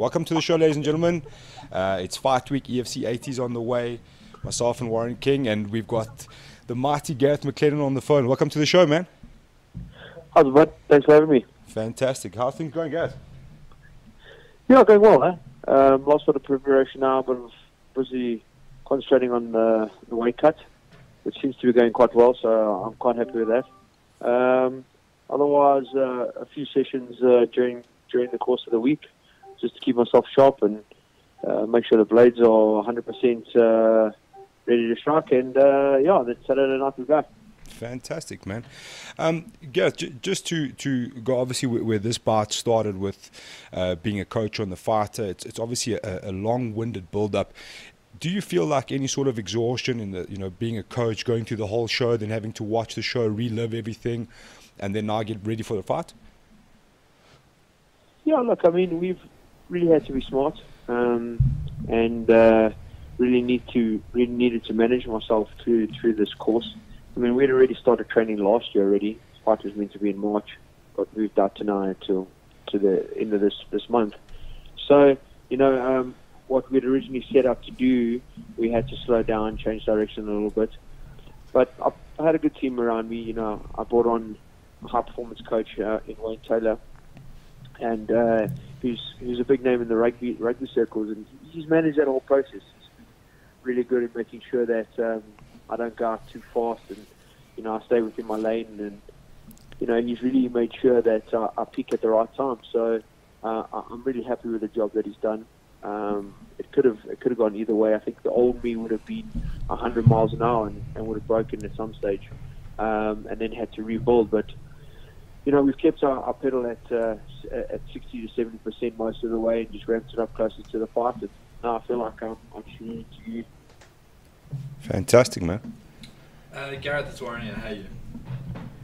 Welcome to the show, ladies and gentlemen. Uh, it's Fight Week, EFC 80s on the way. Myself and Warren King, and we've got the mighty Garreth McLellan on the phone. Welcome to the show, man. How's it, bud? Thanks for having me. Fantastic. How's things going, Garreth? Yeah, going well, eh? Um, lost bit of preparation now, but I'm busy concentrating on the, the weight cut, which seems to be going quite well, so I'm quite happy with that. Um, otherwise, uh, a few sessions uh, during during the course of the week, just to keep myself sharp and uh, make sure the blades are 100% uh, ready to strike. And uh, yeah, then Saturday night we go. Fantastic, man. Um, Garreth, j- just to, to go obviously where, where this part started with uh, being a coach on the fighter, it's, it's obviously a, a long-winded build-up. Do you feel like any sort of exhaustion in the you know being a coach, going through the whole show, then having to watch the show, relive everything, and then now get ready for the fight? Yeah, look, I mean, we've really had to be smart, um, and uh, really need to really needed to manage myself through through this course. I mean, we'd already started training last year already. Fight was meant to be in March, got moved out to now until to the end of this this month. So, you know, um, what we'd originally set out to do, we had to slow down, change direction a little bit. But I, I had a good team around me. You know, I brought on a high performance coach uh, in Wayne Taylor, and uh, who's who's a big name in the rugby rugby circles, and he's managed that whole process. He's really good at making sure that um, I don't go out too fast, and you know I stay within my lane, and you know he's really made sure that uh, I peak at the right time. So uh, I'm really happy with the job that he's done. Um, it could have it could have gone either way. I think the old me would have been 100 miles an hour and, and would have broken at some stage, um, and then had to rebuild. But you know we've kept our, our pedal at uh, at 60 to 70 percent most of the way and just ramped it up closer to the fight. And now I feel like I'm I'm shooting to you. Fantastic, man. Uh, Garreth, it's Warren here. How are you?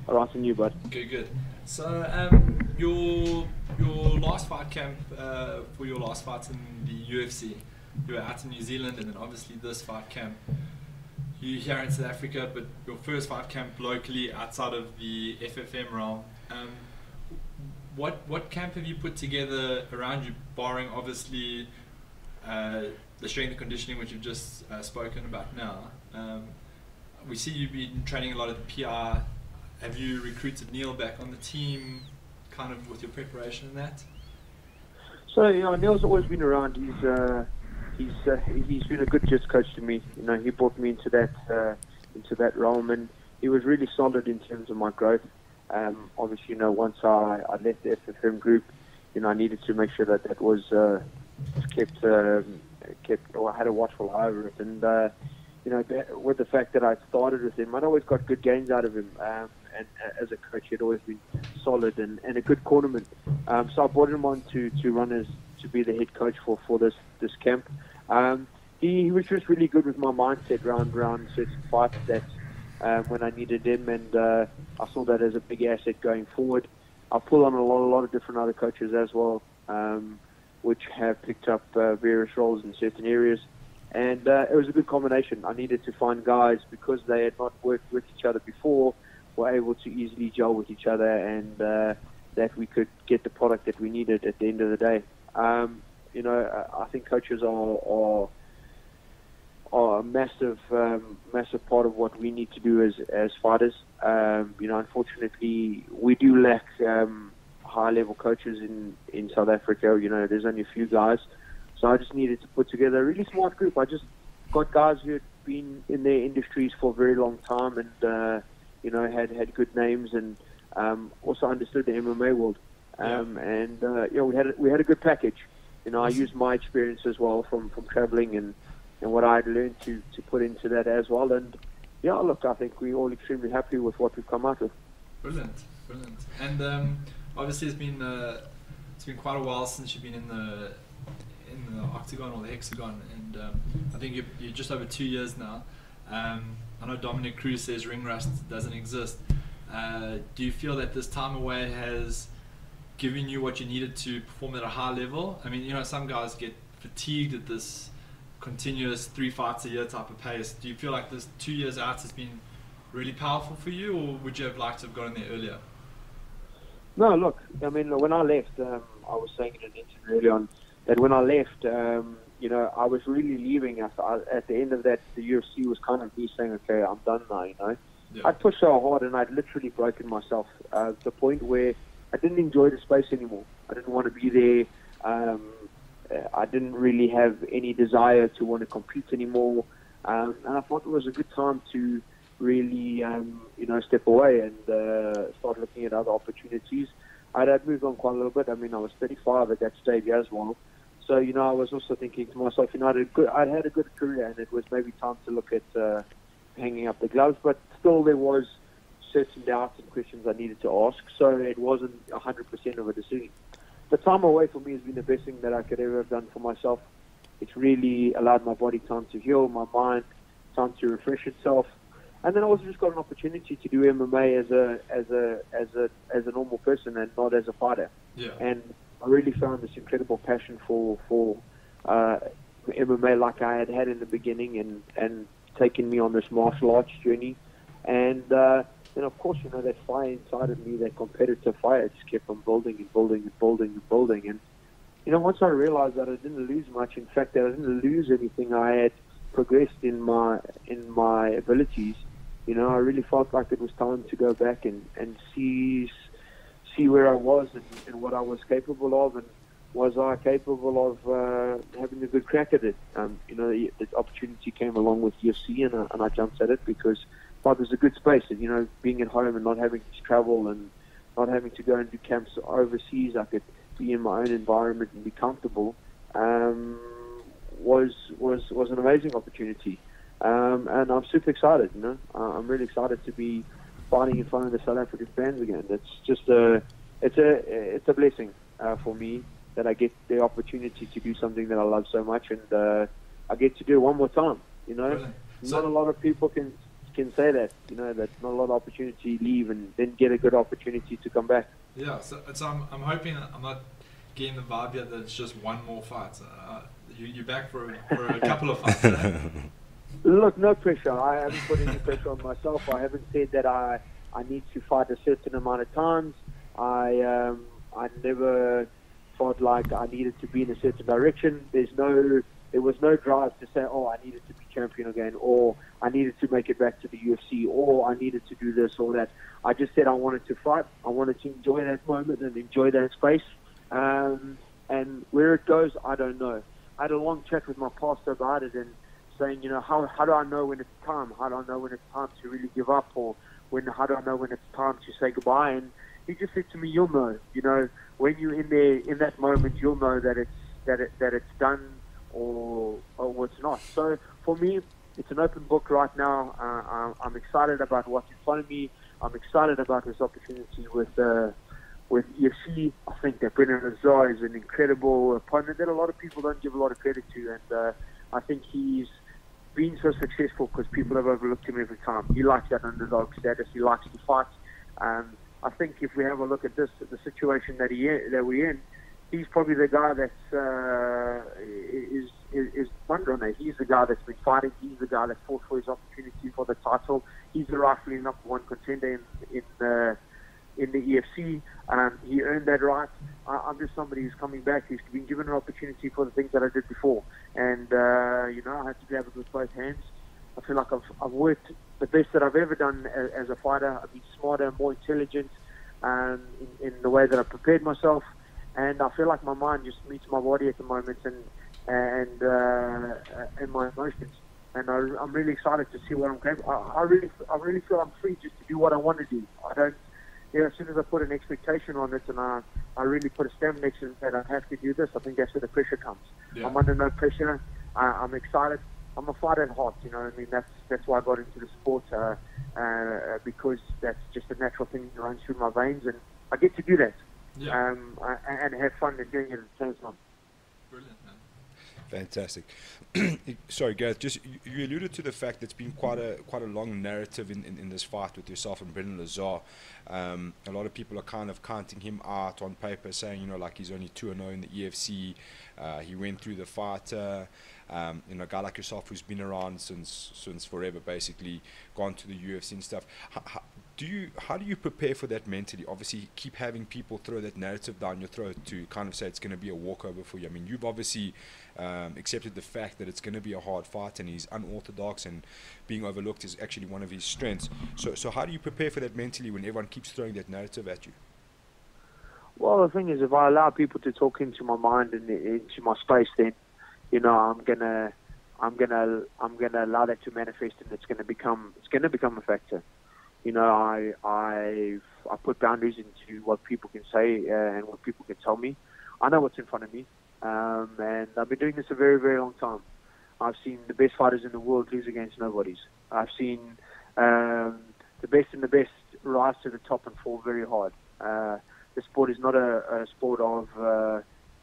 All right, and you, bud. Good, good. So, um, your your last fight camp uh, for your last fight in the UFC, you were out in New Zealand, and then obviously this fight camp, you here in South Africa, but your first fight camp locally outside of the FFM realm. Um, what what camp have you put together around you, barring obviously uh, the strength and conditioning, which you've just uh, spoken about now? Um, we see you've been training a lot at the PR. Have you recruited Neil back on the team, kind of with your preparation and that? So you know, Neil's always been around. He's uh, he's uh, he's been a good jiu coach to me. You know, he brought me into that uh, into that realm, and he was really solid in terms of my growth. Um, obviously, you know, once I, I left the FFM group, you know, I needed to make sure that that was uh, kept um, kept or I had a watchful eye over it, and uh, you know, that- with the fact that I started with him, I'd always got good gains out of him. Um, and uh, as a coach, he'd always been solid and, and a good cornerman. Um, so I brought him on to, to run as to be the head coach for, for this this camp. Um, he, he was just really good with my mindset round round certain fights that um, when I needed him, and uh, I saw that as a big asset going forward. I pull on a lot, a lot of different other coaches as well, um, which have picked up uh, various roles in certain areas. And uh, it was a good combination. I needed to find guys because they had not worked with each other before, were able to easily gel with each other, and uh, that we could get the product that we needed at the end of the day. Um, you know, I think coaches are, are are a massive, um, massive part of what we need to do as as fighters. Um, you know, unfortunately, we do lack um, high level coaches in in South Africa. You know, there's only a few guys, so I just needed to put together a really smart group. I just got guys who had been in their industries for a very long time and uh, you know had had good names and um, also understood the MMA world. Um, And uh, you know, we had a, we had a good package. You know, I used my experience as well from from traveling and and what I'd learned to to put into that as well. And yeah, look, I think we're all extremely happy with what we've come out with. Brilliant, brilliant. And um, obviously, it's been uh, it's been quite a while since you've been in the in the octagon or the hexagon, and um, I think you're, you're just over two years now. Um, I know Dominick Cruz says ring rust doesn't exist. Uh, do you feel that this time away has given you what you needed to perform at a high level? I mean, you know, some guys get fatigued at this continuous three fights a year type of pace. Do you feel like this two years out has been really powerful for you, or would you have liked to have gotten there earlier? No, look, I mean, when I left, um, I was saying in an interview early on, that when I left, um, you know, I was really leaving. At, at the end of that, the UFC was kind of me saying, "Okay, I'm done now." You know, Yeah. I'd pushed so hard and I'd literally broken myself uh, to the point where I didn't enjoy the space anymore. I didn't want to be there. Um, I didn't really have any desire to want to compete anymore. Um, and I thought it was a good time to really, um, you know, step away and uh, start looking at other opportunities. I'd had moved on quite a little bit. I mean, I was 35 at that stage as well. So, you know, I was also thinking to myself, you know, I'd, had a good, I'd had a good career and it was maybe time to look at uh, hanging up the gloves. But still, there was certain doubts and questions I needed to ask. So it wasn't 100% of a decision. The time away for me has been the best thing that I could ever have done for myself. It's really allowed my body time to heal, my mind time to refresh itself, and then I also just got an opportunity to do MMA as a as a as a as a normal person and not as a fighter. Yeah. And I really found this incredible passion for for uh, MMA like I had had in the beginning, and and taken me on this martial arts journey. And uh, then of course, you know that fire inside of me, that competitive fire, just kept on building and building and building and building. And you know, once I realized that I didn't lose much, in fact, that I didn't lose anything, I had progressed in my in my abilities. You know, I really felt like it was time to go back and and see see where I was and, and what I was capable of, and was I capable of uh, having a good crack at it. Um, you know, the, the opportunity came along with UFC, and I, and I jumped at it because It was a good space. And you know, being at home and not having to travel and not having to go and do camps overseas, I could be in my own environment and be comfortable. Um, was was was an amazing opportunity, um, and I'm super excited. You know, I'm really excited to be fighting in front of the South African fans again. It's just a it's a it's a blessing uh, for me that I get the opportunity to do something that I love so much, and uh, I get to do it one more time. You know, Brilliant. not So- a lot of people can can say that. You know, that not a lot of opportunity to leave and then get a good opportunity to come back. Yeah, so, so I'm, I'm hoping I'm not getting the vibe yet that it's just one more fight. Uh, you, you're back for, a- for a couple of fights. Look, no pressure. I haven't put any pressure on myself. I haven't said that I I need to fight a certain amount of times. I um, I never felt like I needed to be in a certain direction. There's no there was no drive to say, oh, I needed to be champion again, or I needed to make it back to the UFC, or I needed to do this or that. I just said I wanted to fight. I wanted to enjoy that moment and enjoy that space. Um, and where it goes, I don't know. I had a long chat with my pastor about it and saying, you know, how how do I know when it's time? How do I know when it's time to really give up, or when how do I know when it's time to say goodbye? And he just said to me, "You'll know. You know, when you're in there in that moment, you'll know that it's that it that it's done or or it's not." So for me, it's an open book right now. Uh, I'm- I'm excited about what's in front of me. I'm excited about this opportunity with. Uh, with EFC, I think that Brendan Lazar is an incredible opponent that a lot of people don't give a lot of credit to, and uh, I think he's been so successful because people have overlooked him every time. He likes that underdog status. He likes to fight. Um, I think if we have a look at this, the situation that he that we're in, he's probably the guy that's uh, is is, is front runner. He's the guy that's been fighting. He's the guy that fought for his opportunity for the title. He's the rightfully number one contender in in the in the EFC. Um, he earned that right. I, I'm just somebody who's coming back. He's been given an opportunity for the things that I did before, and uh, you know I have to grab it with both hands. I feel like I've, I've worked the best that I've ever done as, as a fighter. I've been smarter, more intelligent um, in, in the way that I've prepared myself, and I feel like my mind just meets my body at the moment, and and uh, and my emotions. And I, I'm really excited to see what I'm capable. I, I really, I really feel I'm free just to do what I want to do. I don't yeah, as soon as I put an expectation on it and I, I really put a stamp next to it that I have to do this, I think that's where the pressure comes. Yeah. I'm under no pressure. I, I'm excited. I'm a fighter at heart, you know. what I mean, that's that's why I got into the sport uh, uh, because that's just a natural thing that runs through my veins, and I get to do that Yeah, um, I, and have fun and doing it at the same time. brilliant, man. Fantastic. Sorry, Garreth. Just you, you alluded to the fact that it's been quite a quite a long narrative in, in, in this fight with yourself and Brendan Lazar. Um, a lot of people are kind of counting him out on paper, saying you know like he's only two and zero in the EFC. Uh, he went through the fighter. Um, you know, a guy like yourself who's been around since since forever, basically gone to the UFC and stuff. How, how, do you how do you prepare for that mentally? Obviously, keep having people throw that narrative down your throat to kind of say it's going to be a walkover for you. I mean, you've obviously um, accepted the fact that it's going to be a hard fight, and he's unorthodox, and being overlooked is actually one of his strengths. So, so how do you prepare for that mentally when everyone keeps throwing that narrative at you? Well, the thing is, if I allow people to talk into my mind and into my space, then you know I'm gonna, I'm gonna, I'm gonna allow that to manifest, and it's gonna become, it's gonna become a factor. You know, I, I, I put boundaries into what people can say uh, and what people can tell me. I know what's in front of me, um, and I've been doing this a very, very long time. I've seen the best fighters in the world lose against nobodies. I've seen um, the best and the best rise to the top and fall very hard. Uh, the sport is not a, a sport of uh,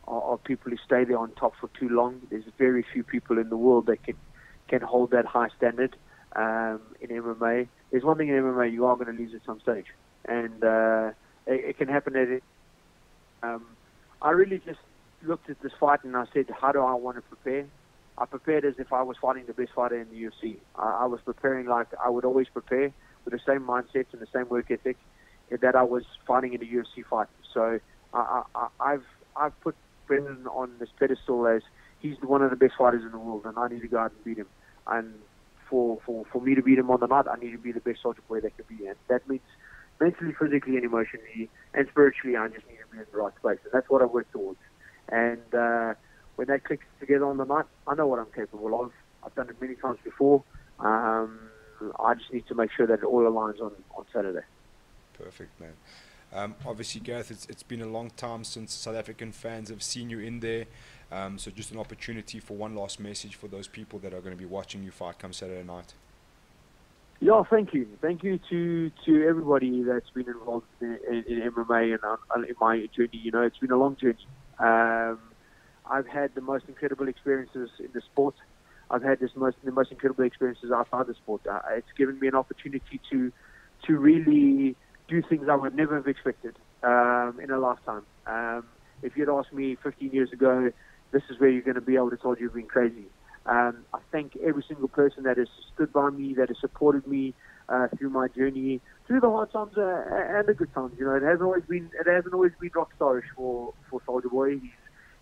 of people who stay there on top for too long. There's very few people in the world that can can hold that high standard um, in MMA. There's one thing in MMA you are going to lose at some stage, and uh, it, it can happen at it. Um, I really just looked at this fight and I said, how do I want to prepare? I prepared as if I was fighting the best fighter in the UFC. I, I was preparing like I would always prepare with the same mindset and the same work ethic that I was fighting in a UFC fight. So I, I, I've I've put Brendan on this pedestal as he's one of the best fighters in the world, and I need to go out and beat him. And for for for me to beat him on the night, I need to be the best soldier player that can be, and that means mentally, physically, and emotionally, and spiritually, I just need to be in the right place, and that's what I work towards. And uh, when that clicks together on the night, I know what I'm capable of. I've done it many times before. Um, I just need to make sure that it all aligns on on Saturday. Perfect, man. Um, obviously, Garreth, it's, it's been a long time since South African fans have seen you in there. Um, so, just an opportunity for one last message for those people that are going to be watching you fight come Saturday night. Yeah, thank you. Thank you to, to everybody that's been involved in, in, in MMA and uh, in my journey. You know, it's been a long journey. Um, I've had the most incredible experiences in the sport. I've had this most the most incredible experiences outside the sport. Uh, it's given me an opportunity to to really do things I would never have expected um, in a lifetime. Um, if you'd asked me 15 years ago, this is where you're going to be, would have told you you've been crazy. Um, I thank every single person that has stood by me, that has supported me uh, through my journey, through the hard times uh, and the good times. You know, it hasn't always been it hasn't always been rock starish for for Soldier Boy. He's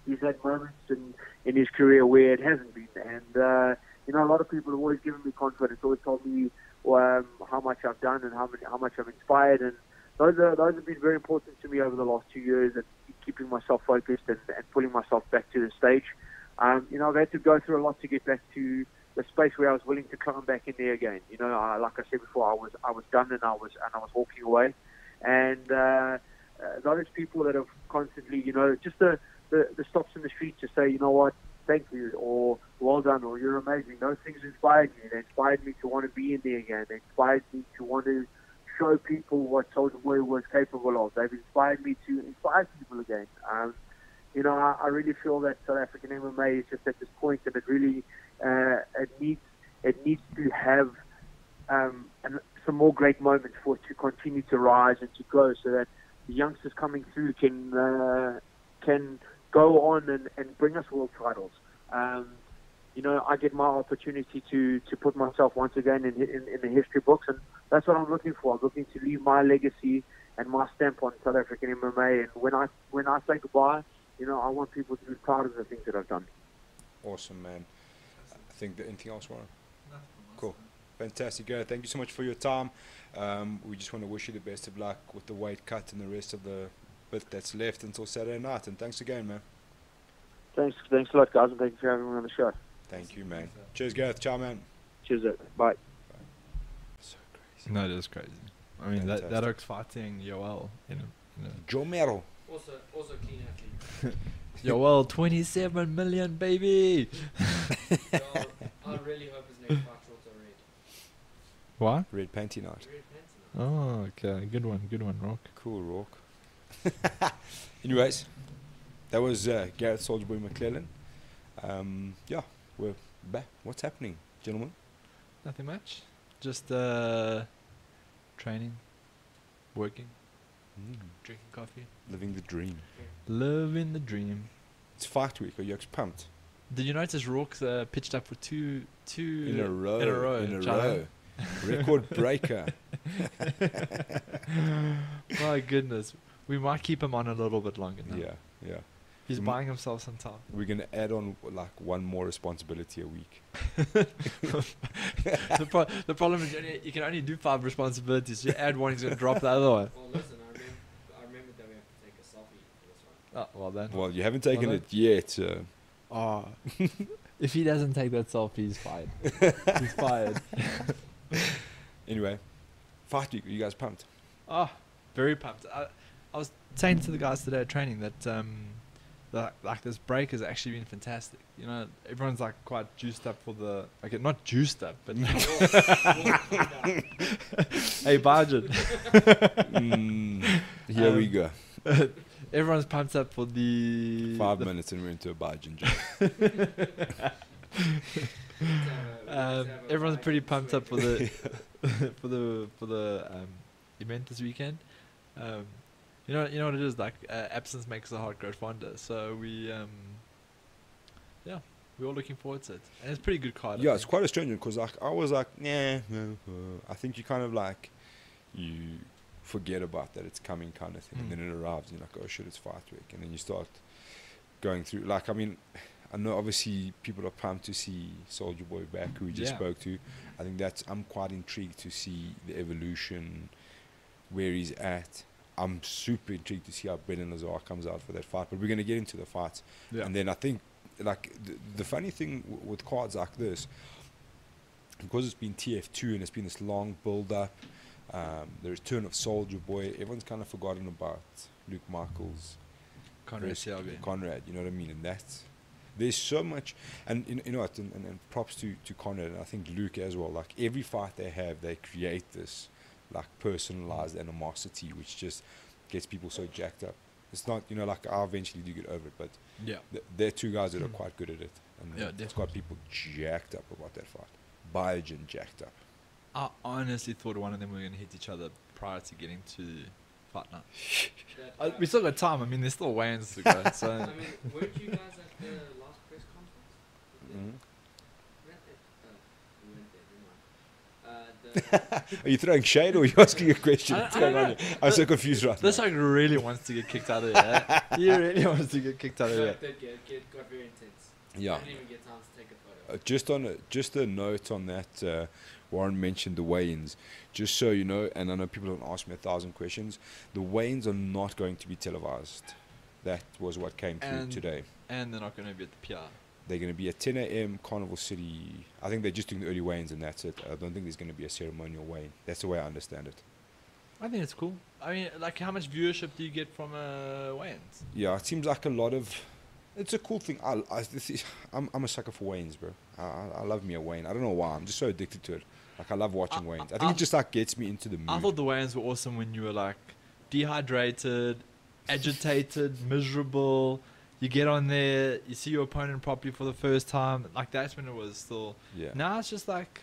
he's had moments in in his career where it hasn't been, and uh, you know, a lot of people have always given me confidence, always told me um, how much I've done and how many, how much I've inspired, and those are those have been very important to me over the last two years, and keeping myself focused and, and pulling myself back to the stage. Um, you know, I've had to go through a lot to get back to the space where I was willing to climb back in there again. You know, I, like I said before, I was I was done and I was and I was walking away, and uh, uh, those people that have constantly, you know, just the, the the stops in the street to say, you know what, thank you, or well done, or you're amazing. Those things inspired me. They inspired me to want to be in there again. They inspired me to want to show people what Soldier Boy was capable of. They've inspired me to inspire people again. Um, you know, I, I really feel that South African MMA is just at this point, and it really uh, it needs it needs to have um, an, some more great moments for it to continue to rise and to grow, so that the youngsters coming through can uh, can go on and, and bring us world titles. Um, you know, I get my opportunity to, to put myself once again in, in, in the history books, and that's what I'm looking for. I'm looking to leave my legacy and my stamp on South African MMA. And when I when I say goodbye, you know, I want people to be proud of the things that I've done. Awesome, man. I think that anything else, Warren? Cool. Fantastic, Garreth. Thank you so much for your time. Um, we just want to wish you the best of luck with the weight cut and the rest of the bit that's left until Saturday night. And thanks again, man. Thanks, thanks a lot, guys, and thank you for having me on the show. Thank you, man. Cheers, Garreth. Ciao, man. Cheers, bye. So crazy. No, it is crazy. I mean, that, that Oak's fighting Yoel in a, in a Joe Mero. Also, also clean athlete. Yoel, 27 million, baby! Yo, I really hope his next fight shorts are red. what? Red panty night. Red pants. Oh, okay. Good one, good one, Rock. Cool, Rock. Anyways, that was uh, Garreth Soldier Boy McLellan. Um, yeah, we're back. What's happening, gentlemen? Nothing much. Just uh, training, working, Mm, drinking coffee, living the dream. living the dream. It's fight week. Are you pumped? Did you notice Rourke's uh, pitched up for two two In a row. In a row. In a row. Record breaker. My goodness, we might keep him on a little bit longer now. yeah, yeah. He's Mm. buying himself some time. We're gonna add on like one more responsibility a week. the, pro- the problem is you, only, you can only do five responsibilities. You add one, he's going to drop the other one. Well, listen, I remember, I remember that we have to take a selfie for this one. Oh, well then. Well, you haven't taken Well, it yet. So. Oh. if he doesn't take that selfie, he's fired. he's fired. Anyway, fight week. Are you guys pumped? Oh, very pumped. I, I was saying to the guys today at training that um, that like this break has actually been fantastic. You know, everyone's like quite juiced up for the okay, not juiced up, but hey, budget. mm, here we Um, go. Everyone's pumped up for the Five the minutes and we're into a Bajan joke. Um, everyone's pretty pumped up for the for the for the um, event this weekend. Um, you know, you know what it is like. Uh, absence makes the heart grow fonder. So we, um, yeah, we're all looking forward to it, and it's a pretty good card. I yeah, it's think. quite a strange one because like I was like, nah. no, I think you kind of like you forget about that it's coming kind of thing, Mm. and then it arrives and you're like, oh shit, it's fight week, and then you start going through. Like, I mean, I know obviously people are pumped to see Soldier Boy back, who we just Yeah. spoke to. I think that's I'm quite intrigued to see the evolution, where he's at. I'm super intrigued to see how Brendan Lazar comes out for that fight, but we're going to get into the fights. Yeah. And then I think, like, the, the funny thing w- with cards like this, because it's been TF2 and it's been this long build up, um, the return of Soldier Boy, everyone's kind of forgotten about Luke Michaels, Conrad Shelby. Conrad, you know what I mean? And that's, there's so much, and you know, you know what, and, and, and props to, to Conrad, and I think Luke as well. Like, every fight they have, they create this, like, personalized animosity, which just gets people so jacked up. It's not, you know, like, I eventually do get over it, but Yeah. th- they're two guys that are quite good at it. And Yeah, it's got people jacked up about that fight. Biogen jacked up. I honestly thought one of them were going to hit each other prior to getting to fight night. Uh, we still got time. I mean, there's still ways to go. So I mean, weren't you guys at the last press conference? Mhm. Weren't they? Oh, we weren't there, never mind. Uh, the, Are you throwing shade or are you asking a question? I, I, on I'm so confused right this now. like really wants to get kicked out of here. eh? he really wants to get kicked out of here. it did get, get, got very intense. Yeah. I didn't even get time to take a photo. Uh, just on a, just a note on that, uh, Warren mentioned the weigh-ins. Just so you know, and I know people don't ask me a thousand questions, the weigh-ins are not going to be televised. That was what came through And- today. And they're not going to be at the PR. They're going to be at 10 a.m. Carnival City. I think they're just doing the early weigh-ins and that's it. I don't think there's going to be a ceremonial weigh-in. That's the way I understand it. I think it's cool. I mean, like, how much viewership do you get from uh, weigh-ins? Yeah, it seems like a lot of. It's a cool thing. I, I, this is, I'm, I'm a sucker for Wayne's, bro. I, I, love me a Wayne. I don't know why. I'm just so addicted to it. Like I love watching I- Wayne's. I- I think I- it just like gets me into the mood. I thought the weigh-ins were awesome when you were like dehydrated, agitated, miserable. You get on there, you see your opponent properly for the first time. Like that's when it was still. yeah. Now it's just like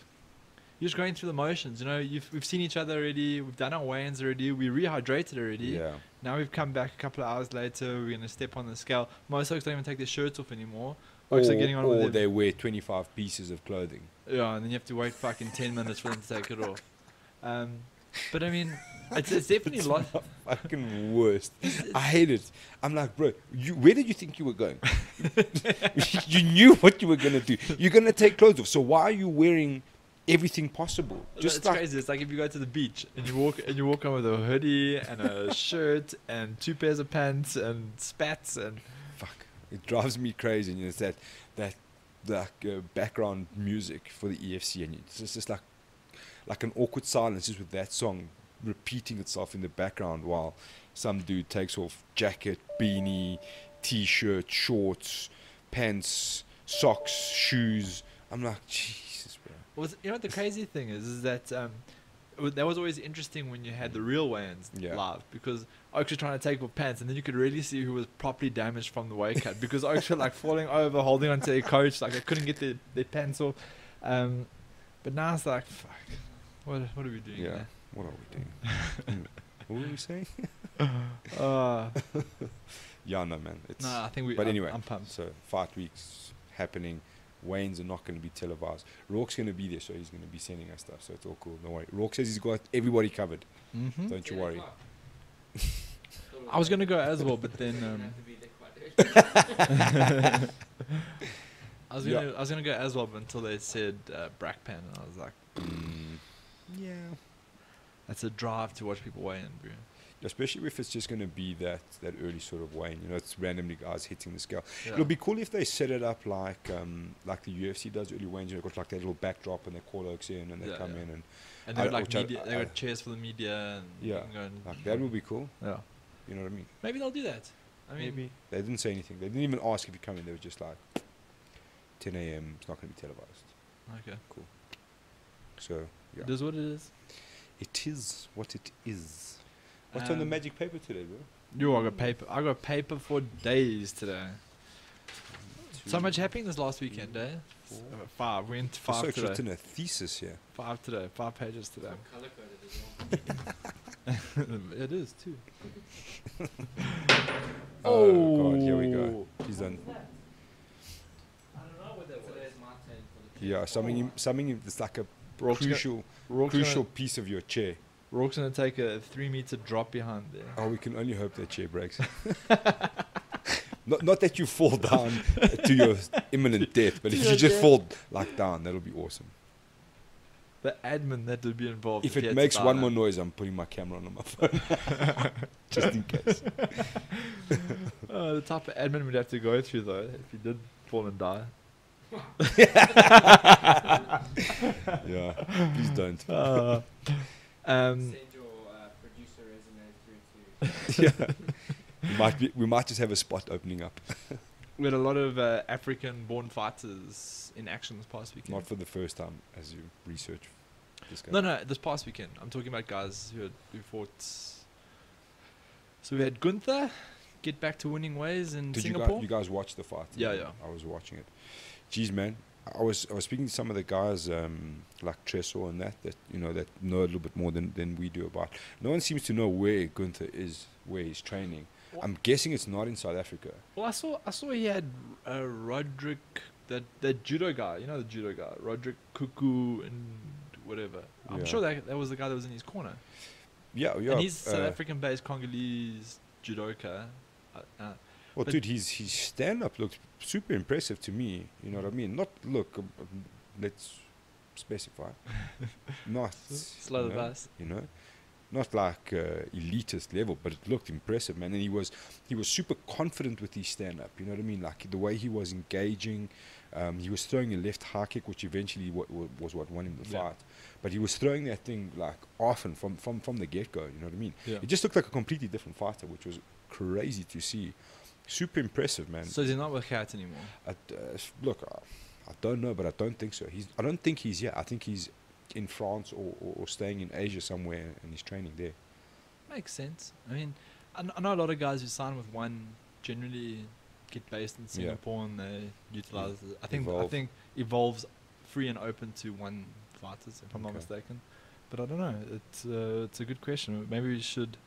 you're just going through the motions. You know, you've, we've seen each other already. We've done our weigh-ins already. We rehydrated already. Yeah. Now we've come back a couple of hours later. We're gonna step on the scale. Most folks don't even take their shirts off anymore. Folks Or, are getting on or with they wear 25 pieces of clothing. yeah, and then you have to wait fucking ten minutes for them to take it off. Um, but I mean, it's, it's definitely a lot. Fucking worst. I hate it. I'm like, bro, you, where did you think you were going? you knew what you were gonna do. You're gonna take clothes off. So why are you wearing everything possible? Just Just it's like crazy. It's like if you go to the beach and you walk and you walk on with a hoodie and a shirt and two pairs of pants and spats and fuck. It drives me crazy. And it's that that like uh, background music for the EFC, and it's just, just like like an awkward silence just with that song repeating itself in the background while some dude takes off jacket, beanie, t-shirt, shorts, pants, socks, shoes. I'm like, Jesus, bro. was you know what the crazy thing is is that um, that was always interesting when you had the real weigh-ins Yeah. live because Oaks were trying to take off pants and then you could really see who was properly damaged from the way cut because Oaks were like falling over, holding onto their coach, like they couldn't get their, their pants off. Um, but now it's like, fuck, what what are we doing? Yeah. there? What are we doing? What were we saying? Uh, yeah, no, man. It's, no, I think we. but I'm- anyway, I'm pumped. so fight weeks happening. Wayne's are not going to be televised. Rourke's going to be there, so he's going to be sending us stuff. So it's all cool. Don't worry. Rourke says he's got everybody covered. hmm Don't you worry. I was gonna go as well, but then um, have to be there quite early. I was Yeah. gonna I was gonna go as well, until they said uh, Brakpan, and I was like, Mm, yeah. That's a drive to watch people weigh in, bro. Especially if it's just going to be that that early sort of Wayne. You know, it's randomly guys hitting the scale. Yeah. It'll be cool if they set it up like um, like the UFC does early Wayne's. You've got like that little backdrop and they call Oaks in and they Yeah, come yeah. in and and they I- got like media, they got chairs for the media, and Yeah, and like that would be cool. yeah. You know what I mean? Maybe they'll do that. I mean, Maybe they didn't say anything. They didn't even ask if you come in. They were just like, 10 a.m. It's not going to be televised. okay. Cool. So yeah, It is what it is. It is what it is. What's on the Um, magic paper today, bro? Yo, I got paper. I got paper for days today. So much happening this last weekend, eh? four. Five. We went You're so five today. written a thesis here. Five today. Five pages today. Color coded as well. it is too. Oh, God, here we go. He's done. I don't know what. Today's my turn for the Yeah, something. im- Something. im- It's like a Rourke's gonna- crucial, crucial Gonna, piece of your chair. Rourke's gonna take a three meter drop behind there. Oh, we can only hope that chair breaks. not, not that you fall down to your imminent death, but if you just death. fall like down, that'll be awesome. The admin that would be involved. If he it makes one more noise, I'm putting my camera on on my phone, just in case. Uh, the type of admin we'd have to go through though, if you did fall and die. Yeah, please don't. Uh, um, Send your uh, producer resume through to. We might be, we might just have a spot opening up. we had a lot of uh, African-born fighters in action this past weekend. Not for the first time, as you research. This guy. no, no, this past weekend. I'm talking about guys who had who fought. So we had Gunther get back to winning ways in Did you Singapore. guys, you guys watch the fight? Yeah, yeah. I was watching it. Jeez, man. I was I was speaking to some of the guys um, like Tresor and that that you know that know a little bit more than, than we do about. No one seems to know where Gunther is, where he's training. Well- I'm guessing it's not in South Africa. Well, I saw I saw he had uh, Roderick, that that judo guy. You know the judo guy, Roderick Kuku and whatever. I'm Yeah. sure that that was the guy that was in his corner. Yeah, yeah. and he's South uh, African-based Congolese judoka. Uh, uh, Well, dude, his his stand up looked super impressive to me. You know what I mean? Not look. Um, um, let's specify. Not slow you the know, bus. You know, not like uh, elitist level, but it looked impressive, man. And he was he was super confident with his stand up. You know what I mean? Like the way he was engaging. Um, he was throwing a left high kick, which eventually wa- wa- was what won him the Yeah. fight. But he was throwing that thing like often from from from the get go. You know what I mean? Yeah. It just looked like a completely different fighter, which was crazy to see. Super impressive, man. So he's not with Cat anymore. I, uh, look, I, I don't know, but I don't think so. He's. I don't think he's here. I think he's in France or, or, or staying in Asia somewhere, and he's training there. Makes sense. I mean, I, I know a lot of guys who sign with one generally get based in Yeah. Singapore and they utilize. it. I think I think evolves free and open to one fighters, if I'm not mistaken. But I don't know. It's uh, it's a good question. Maybe we should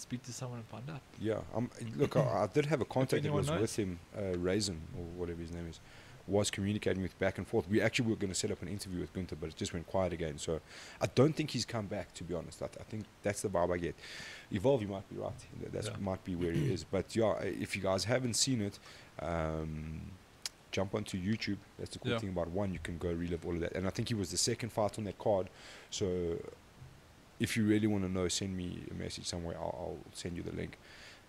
speak to someone and find out. Yeah. Um. Look, I, I did have a contact that was knows. with him, uh, Raisin or whatever his name is, was communicating with back and forth. We actually were going to set up an interview with Gunther, but it just went quiet again. So I don't think he's come back. To be honest, I, I think that's the vibe I get. Evolve, you might be right. That Yeah. might be where he is. But yeah, if you guys haven't seen it. Um, jump onto YouTube. That's the cool Yeah. thing about one. You can go relive all of that. And I think he was the second fight on that card. So if you really want to know, send me a message somewhere. I'll, I'll send you the link.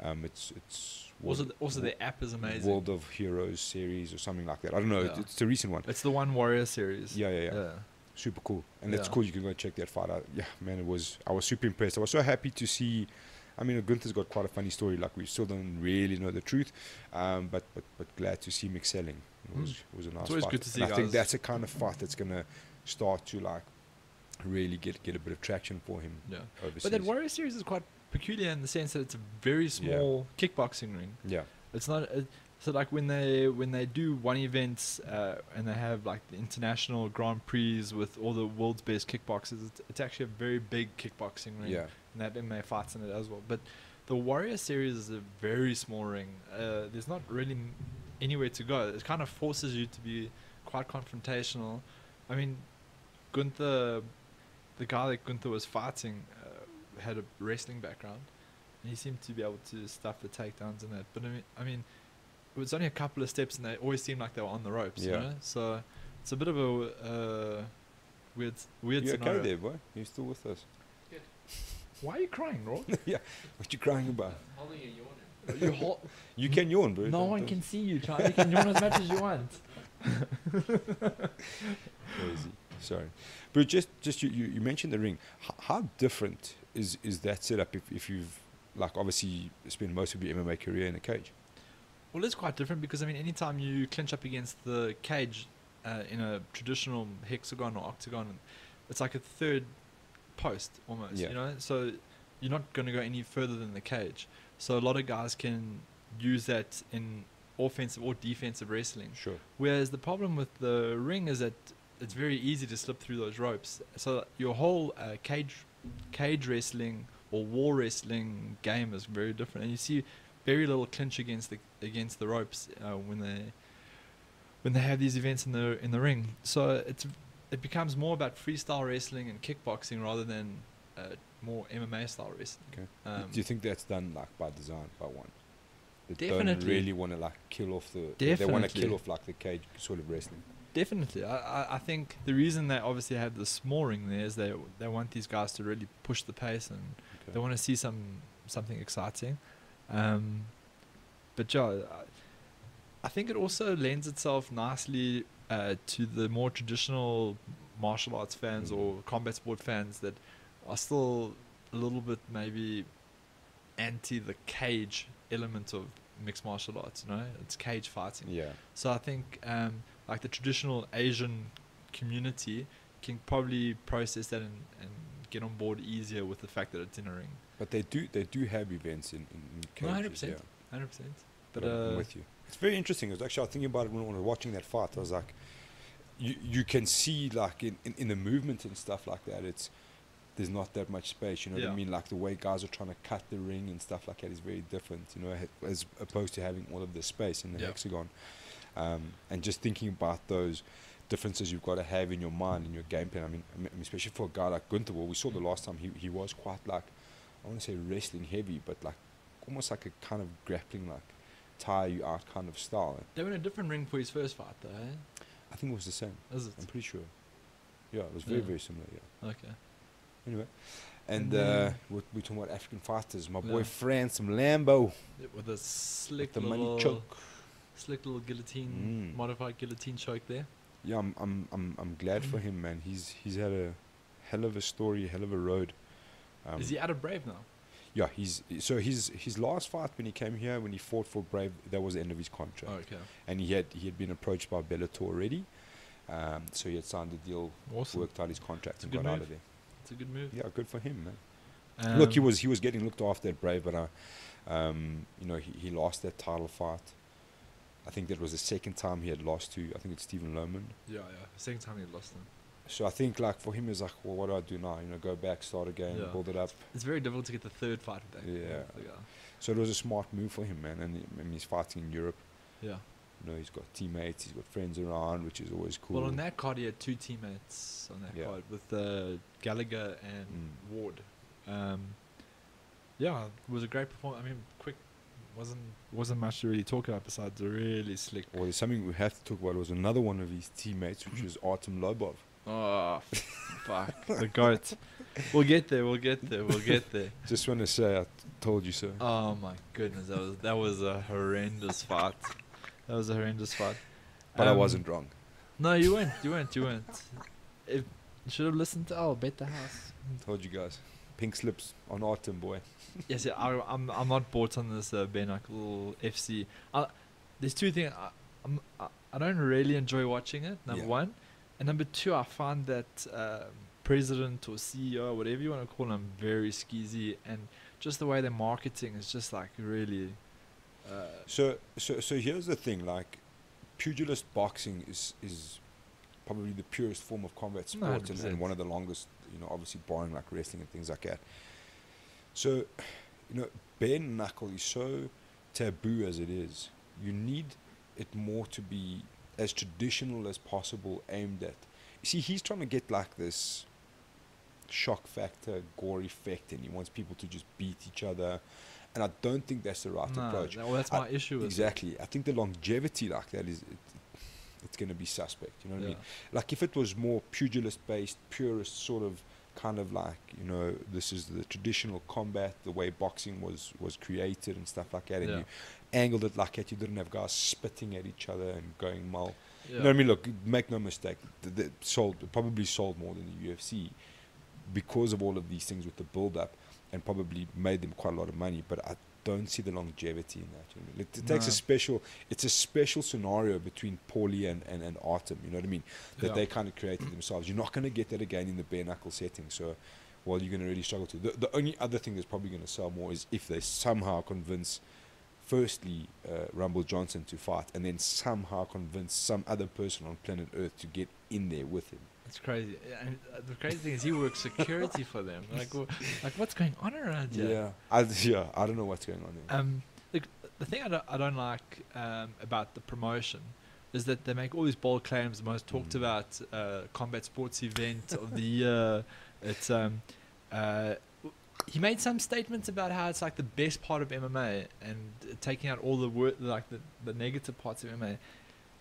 Um, it's it's Also, World- th- also the app is amazing. World of Heroes series or something like that. I don't know. Yeah. It's a recent one. It's the One Warrior series. Yeah, yeah, yeah. Super cool. And that's cool. You can go check that fight out. Yeah, man, it was. I was super impressed. I was so happy to see. I mean, Gunther's got quite a funny story. Like we still don't really know the truth, um, but but but glad to see him excelling. It was Mm. it was a nice. It's always fight. good to see I think that's a kind of fight that's gonna start to like really get get a bit of traction for him Yeah. overseas. But that Warrior series is quite peculiar in the sense that it's a very small kickboxing ring. yeah, It's not uh, so like when they when they do one events uh, and they have like the international Grand Prix with all the world's best kickboxers. It's, it's actually a very big kickboxing ring. yeah, And they MMA fights in it as well. But the Warrior series is a very small ring. Uh, there's not really anywhere to go. It kind of forces you to be quite confrontational. I mean, Gunther, the guy that Gunther was fighting, uh, had a wrestling background, and he seemed to be able to stuff the takedowns and that. But I mean, I mean, it was only a couple of steps, and they always seemed like they were on the ropes. You Yeah. know, so it's a bit of a uh, weird, weird You scenario. okay there, boy? You still with us? Good. Why are you crying, Rob? What you crying about? Holding a yawn. you hot? You can yawn, bro. No one can see you, Charlie. You can yawn as much as you want. Crazy. Sorry, but just just you, you, you mentioned the ring. H- how different is is that setup if, if you've like obviously spent most of your MMA career in a cage? Well, it's quite different because I mean, anytime you clinch up against the cage uh, in a traditional hexagon or octagon, it's like a third post almost. Yeah. You know, so you're not going to go any further than the cage. So a lot of guys can use that in offensive or defensive wrestling. Sure. Whereas the problem with the ring is that it's very easy to slip through those ropes. So your whole uh, cage cage wrestling or war wrestling game is very different, and you see very little clinch against the against the ropes uh, when they when they have these events in the in the ring. So it's it becomes more about freestyle wrestling and kickboxing rather than uh, more MMA style wrestling. Okay. Um, Do you think that's done like by design by one? They don't really want to like kill off the. Definitely. They want to kill off like the cage sort of wrestling. Definitely, I, I, think the reason they obviously have the small ring there is they they want these guys to really push the pace and Okay. they want to see some something exciting. Um, but Joe, I, I think it also lends itself nicely uh, to the more traditional martial arts fans Mhm. or combat sport fans that are still a little bit maybe anti the cage element of mixed martial arts. You know, it's cage fighting. Yeah. So I think um, like the traditional Asian community can probably process that and, and get on board easier with the fact that it's in a ring. But they do they do have events in, in, in cages. 100%. Yeah. Hundred percent. But I'm- I'm uh, with you. It's very interesting. It was actually I was thinking about it when, when I was watching that fight. I was like, you you can see like in, in, in the movement and stuff like that. It's there's not that much space. You know what I mean? Like the way guys are trying to cut the ring and stuff like that is very different. You know, as opposed to having all of the space in the Yeah. hexagon. Um, and just thinking about those differences you've got to have in your mind in your game plan. I mean, I mean, especially for a guy like Gunther, well, we saw the last time he he was quite like I want to say wrestling heavy, but like almost like a kind of grappling like tire you out kind of style. they were in a different ring for his first fight, though. Eh? I think it was the same. Is it? I'm pretty sure. Yeah, it was very Yeah. very similar. Yeah. Okay. Anyway, and uh, we're, we're talking about African fighters. My boy Yeah. Frans Mlambo With a slick with the money choke. Slick little guillotine, Mm. modified guillotine choke there. Yeah, I'm I'm I'm I'm glad for him, man. He's he's had a hell of a story, hell of a road. Um, Is he out of Brave now? Yeah, he's so his his last fight when he came here when he fought for Brave, that was the end of his contract, Oh, okay. and he had he had been approached by Bellator already, um, so he had signed the deal, Awesome. worked out his contract, and got out of there. It's a good move. Yeah, good for him, man. Look, he Um, was he was getting looked after at Brave, but uh, um, you know he, he lost that title fight. I think that was the second time he had lost to I think it's Stephen Loman. Yeah, yeah. Second time he lost him. So I think like for him it's like, well, what do I do now? You know, go back, start again, Yeah. build it up. It's very difficult to get the third fight back. Yeah. Guy. So it was a smart move for him, man. And he- I mean, he's fighting in Europe. Yeah. You know, he's got teammates, he's got friends around, which is always cool. Well, on that card, he had two teammates on that Yeah. card with uh, Gallagher and Mm. Ward. Um, yeah, it was a great performance. I mean, quick wasn't wasn't much to really talk about besides a really slick. Well, there's something we have to talk about. Was another one of his teammates, which was Artem Lobov. Oh, fuck the goat. We'll get there. We'll get there. We'll get there. Just want to say, I t- told you so. Oh my goodness, that was that was a horrendous fight. That was a horrendous fight. but I Um, wasn't wrong. No, you weren't. You weren't. You weren't. If you should have listened to our bet the house. Told you guys. Pink slips on Artem, boy. Yes, yeah, I, I'm I'm not bought on this uh, bare knuckle FC. Uh, there's two things. I, I'm, I, I don't really enjoy watching it. Number Yeah. one, and number two, I find that um, president or CEO, whatever you want to call them, very skeezy, and just the way they're marketing is just like really. Uh, So, so, so here's the thing: like, pugilist boxing is is probably the purest form of combat sport and, and 100%. one of the longest. You know, obviously barring like wrestling and things like that. So, you know, bare knuckle is so taboo as it is. You need it more to be as traditional as possible, aimed at. You see, he's trying to get like this shock factor, gore effect, and he wants people to just beat each other. And I don't think that's the right No, approach. well, that's I- my issue with it. Exactly. I think the longevity like that is. It, it's going to be suspect, you know what I mean? Like if it was more pugilist based, purist sort of kind of like, you know, this is the traditional combat, the way boxing was was created and stuff like that, and Yeah. you angled it like that, you didn't have guys spitting at each other and going mal. Yeah. You know what I mean? Look, make no mistake, th- th- sold probably sold more than the UFC because of all of these things with the build up and probably made them quite a lot of money. But I don't see the longevity in that. You know It, it takes a special. It's a special scenario between Paulie and, and, and Artem. You know what I mean? That Yeah. they kind of created themselves. You're not going to get that again in the bare knuckle setting. So. Well, you're going to really struggle to. The, the only other thing that's probably going to sell more is if they somehow convince, firstly, uh, Rumble Johnson to fight, and then somehow convince some other person on planet Earth to get in there with him. It's crazy. And uh, the crazy thing is, he works security for them. Like, like what's going on around here? I, yeah, I don't know what's going on there. Um, the, the thing I don't, I don't like um, about the promotion is that they make all these bold claims. The most talked Mm. about uh, combat sports event of the year. It's um, uh, he made some statements about how it's like the best part of MMA and uh, taking out all the wor- like the, the negative parts of MMA.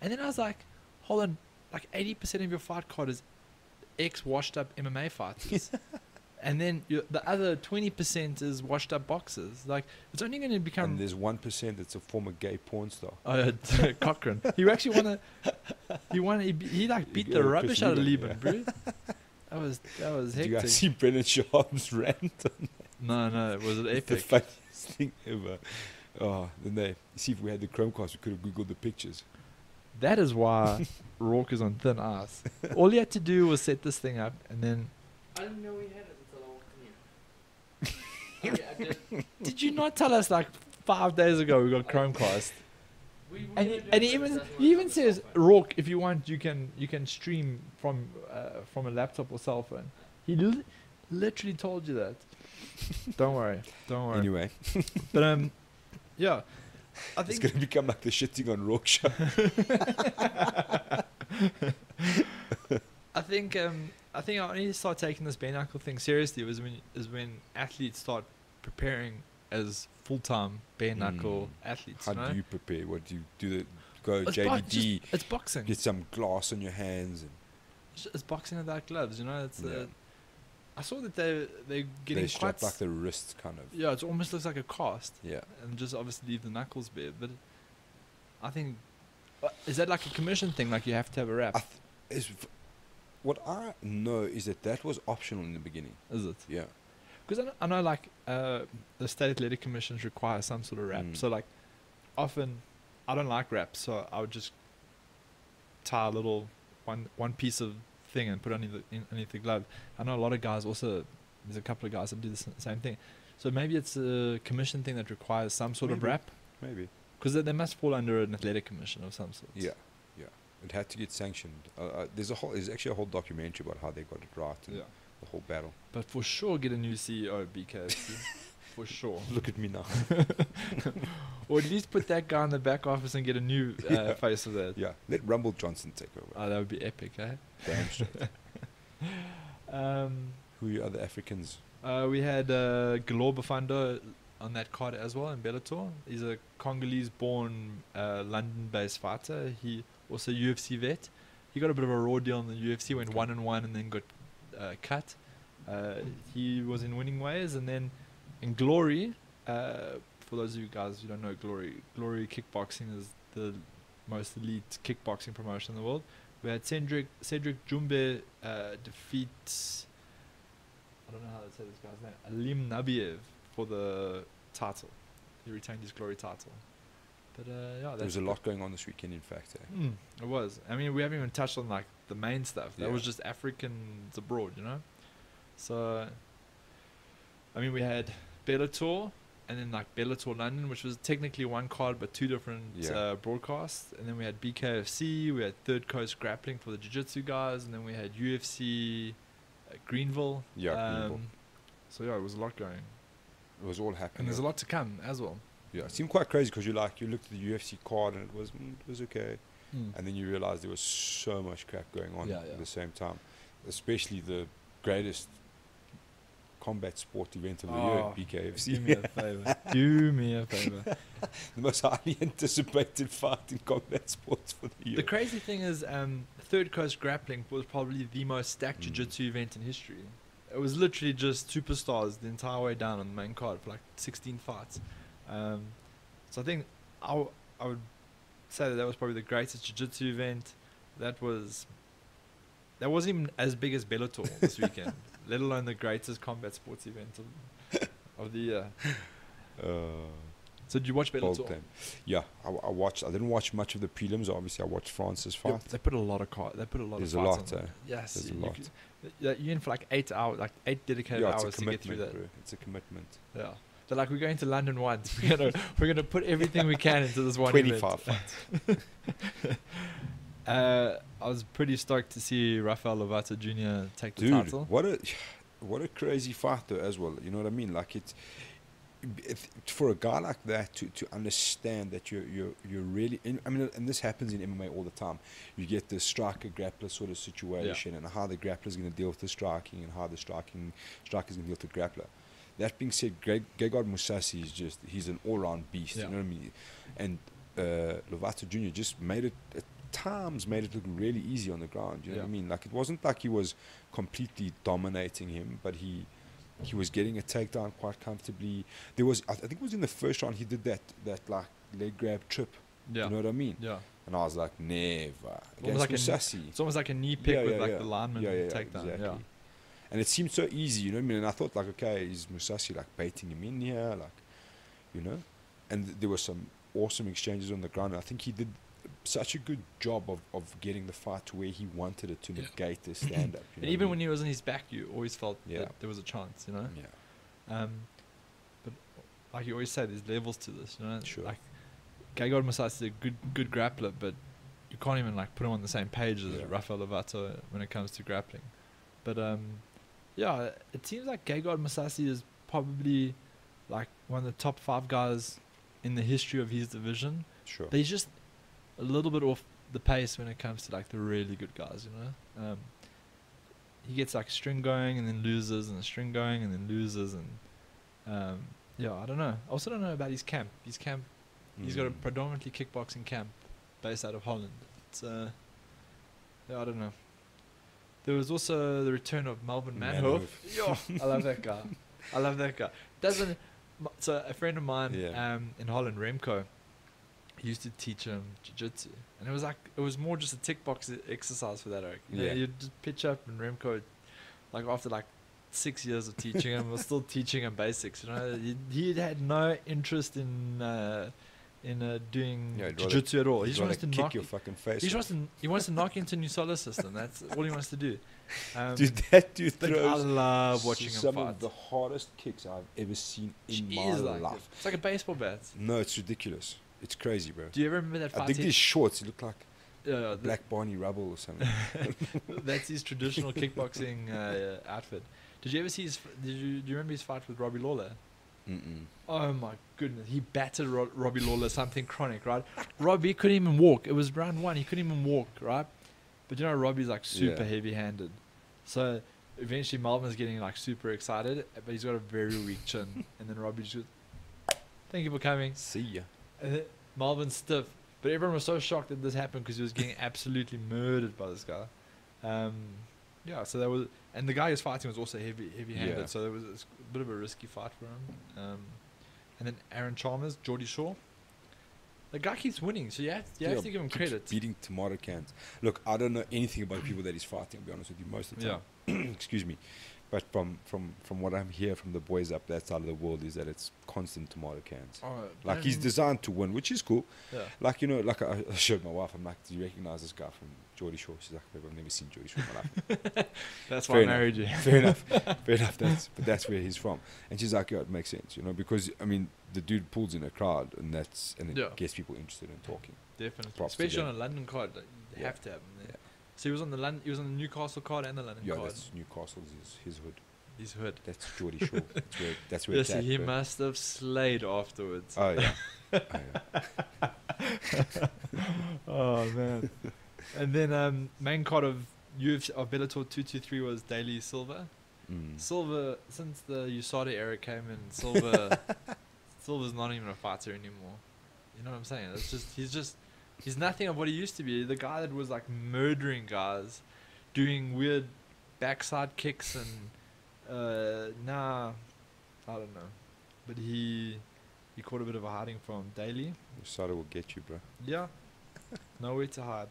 And then I was like, hold on, like eighty percent of your fight card is ex washed up MMA fighters. And then the other twenty percent is washed up boxers. Like it's only going to become and there's one percent that's a former gay porn star. uh, Cochrane. He actually won a. He won. He, he like beat the rubbish out of Chris Leben, Leben, bro. That was that was hectic. Did you hectic. guys see Brennan Sharp's rant? No, no, it was it It's the funniest thing ever. Oh, then they see if we had the Chromecast, we could have googled the pictures. That is why Rourke is on thin ice. All he had to do was set this thing up, and then I didn't know we had it until I walked in here. okay, did. did you not tell us like five days ago we got Chromecast? We, we And he, and he even he even says on Rourke, if you want, you can you can stream from uh, from a laptop or cell phone. He li- literally told you that. don't worry, don't worry. Anyway, But um, yeah, I it's going to become like the shitting on Rourke show. I think um, I think I need to start taking this bare knuckle thing seriously. Was when is when athletes start preparing as full time bare knuckle athletes. How you know? do you prepare? What do you do? The, go It's, just- it's boxing. get some glass on your hands, and It's, boxing without gloves. You know, it's. Yeah. Uh, I saw that they they're getting they quite. strap like the wrists, kind of. yeah, it almost looks like a cast, Yeah. and just obviously leave the knuckles bare. But I think uh, is that like a commission thing? Like you have to have a wrap? I th- is, what I know is that that was optional in the beginning. is it? Yeah. Because I know, I know, like, uh, the state athletic commissions require some sort of wrap. Mm. So, like, often I don't like wraps, so I would just tie a little one one piece of thing and put underneath the, in, underneath the glove. I know a lot of guys also. There's a couple of guys that do the same thing. So maybe it's a commission thing that requires some sort of Maybe. wrap, Maybe. because they, they must fall under an athletic commission of some sort. Yeah. Yeah. It had to get sanctioned. Uh, uh, there's a whole. There's actually a whole documentary about how they got it right and Yeah. the whole battle. But for sure, get a new CEO of BKFC. for sure. Look at me now. Or at least put that guy in the back office and get a new uh, Yeah. face of that. yeah. Let Rumble Johnson take over. Oh, that would be epic, eh? Damn straight. Um, Who are the other Africans? uh, we had uh, Galore Bofando on that card as well in Bellator. He's a Congolese-born, uh, London-based fighter. He also UFC vet. He got a bit of a raw deal in the UFC, went one and one, and then got uh, cut. Uh, he was in winning ways, and then in Glory. Uh, for those of you guys who don't know Glory, Glory Kickboxing is the most elite kickboxing promotion in the world. We had Cedric Cedric Doumbe uh, defeat I don't know how to say this guy's name Alim Nabiev for the title. He retained his Glory title. But uh, yeah, There was a lot going on this weekend, in fact. Eh? Mm, it was. I mean, we haven't even touched on like the main stuff. That was just Africans abroad, you know. So, I mean, we had Bellator, and then like Bellator London, which was technically one card but two different Yeah. uh, broadcasts. And then we had BKFC, we had Third Coast Grappling for the Jiu-Jitsu guys, and then we had UFC uh, Greenville. Yeah, Greenville. So yeah, it was a lot going. It was all happening. and there's a lot to come as well. Yeah, it seemed quite crazy because you like you looked at the UFC card and it was mm, it was okay, and then you realize there was so much crap going on Yeah, at the same time, especially the greatest combat sport event of the Oh, year, BKFC. Do me a favor. Do me a favor. the most highly anticipated fight in combat sports for the year. The crazy thing is, um, Third Coast Grappling was probably the most stacked Mm. jiu-jitsu event in history. It was literally just superstars the entire way down on the main card for like 16 fights. Um, so I think I, w- I would say that that was probably the greatest jiu-jitsu event. That was that wasn't even as big as Bellator this weekend, let alone the greatest combat sports event of, of the year. uh, So did you watch Bellator? Yeah, I, I watched. I didn't watch much of the prelims. Obviously, I watched Francis fight. They put a lot of car- They put a lot There's of a lot, eh? Yes, There's a lot. could- Yeah, you're in for like eight hours, like eight dedicated yeah, it's a hours to get through commitment, that. bro. It's a commitment. Yeah, they're like, we're going to London once. We're gonna we're gonna put everything we can into this one. event." Twenty-five fights. Uh, I was pretty stoked to see Rafael Lovato Jr. take the Dude, title. what a what a crazy fight though as well. You know what I mean? Like it's if, for a guy like that to, to understand that you're you're you're really in, I mean and this happens in MMA all the time. You get the striker grappler sort of situation and how the grappler is going to deal with the striking and how the striking striker is going to deal with the grappler. That being said, Greg, Gegard Mousasi is just he's an all round beast. Yeah. You know what I mean? And uh, Lovato Jr. just made it at times made it look really easy on the ground. You know what I mean? Like it wasn't like he was completely dominating him, but he he was getting a takedown quite comfortably. There was I, th- I think it was in the first round he did that that like leg grab trip. Yeah, You know what I mean? yeah. And I was like, never against like a- Mousasi. It's almost like a knee pick Yeah, with yeah, like yeah. the lineman Yeah, yeah, yeah, takedown. exactly. Yeah, And it seemed so easy, you know what I mean? And I thought like, okay, is Mousasi like baiting him in here, like, you know? And th- there were some awesome exchanges on the ground. I think he did such a good job of, of getting the fight to where he wanted it to Yeah. negate the stand up. and even when he was on his back, you always felt Yeah. that there was a chance. You know. yeah, Um, but like you always say, there's levels to this. You know, Sure. like Gegard Mousasi is a good good grappler, but you can't even like put him on the same page as Yeah. Rafael Lovato when it comes to grappling. But um, yeah, it seems like Gegard Mousasi is probably like one of the top five guys in the history of his division. sure. But he's just a little bit off the pace when it comes to like the really good guys, you know. Um, he gets like a string going and then loses, and a string going and then loses, and um, yeah, I don't know. I also don't know about his camp. His camp, he's got a Mm. predominantly kickboxing camp based out of Holland. It's uh, yeah, I don't know. There was also the return of Melvin Manhoef. Yo, I love that guy. I love that guy. Doesn't so a friend of mine Yeah. um, in Holland, Remco, he used to teach him jiu-jitsu. And it was like it was more just a tick box exercise for that Eric. You know, Yeah. you'd just pitch up and Remco like after like six years of teaching him was still teaching him basics, you know. He, he had no interest in uh, in uh, doing Yeah, jiu-jitsu at all. He just wants to kick knock your fucking face. he off. wants to he wants to knock into new solar system. That's all he wants to do. Um, Dude, that dude but I love watching him some fight. of the hardest kicks I've ever seen in my like, life. It's like a baseball bat. No, it's ridiculous. It's crazy, bro. Do you ever remember that I think he- these shorts look like uh, Black Barney Rubble or something. That's his traditional kickboxing uh, outfit. Did you ever see his? Did you do you remember his fight with Robbie Lawler? Mm-mm. Oh my goodness, he battered Ro- Robbie Lawler something chronic, right? Robbie couldn't even walk. It was round one. He couldn't even walk, right? But you know Robbie's like super Yeah. heavy-handed, so eventually Melvin's getting like super excited, but he's got a very weak chin, and then Robbie just, thank you for coming. See ya. And then Melvin's stiff, but everyone was so shocked that this happened because he was getting absolutely murdered by this guy. Um, yeah, so that was, and the guy he was fighting was also heavy, heavy-handed, Yeah. so it was a bit of a risky fight for him. Um, and then Aaron Chalmers, Geordie Shore. The guy keeps winning, so you have, you have to give him credit. Beating tomato cans. Look, I don't know anything about the people that he's fighting. To be honest with you, most of the time. Yeah. Excuse me, but from from from what I'm hear from the boys up that side of the world is that it's constant tomato cans. Oh, Like he's designed to win, which is cool. Yeah. Like you know, like I, I showed my wife. I'm like, do you recognize this guy from Geordie Shore? She's like, "Babe, I've never seen Geordie Shore in my life. That's Fair why I enough. married you. Fair enough, fair enough. That's but that's where he's from. And she's like, yeah, it makes sense, you know, because I mean, the dude pulls in a crowd, and that's and it Yeah. gets people interested in talking. Definitely, Props especially on a London card, like, you Yeah. have to have him there. Yeah. So he was on the London, he was on the Newcastle card and the London Yeah, card. that's Newcastle's his, his hood. His hood. That's Geordie Shore. That's where, that's where he bro. must have slayed afterwards. Oh, yeah. oh, yeah. oh man. and then um, main card of UFC of Bellator two two three was Daley Silva. Mm. Silva since the USADA era came in, Silva Silva's not even a fighter anymore. You know what I'm saying? It's just he's just he's nothing of what he used to be. The guy that was like murdering guys, doing weird backside kicks and uh nah I don't know. But he he caught a bit of a hiding from Daley. USADA will get you, bro. Yeah. Nowhere to hide.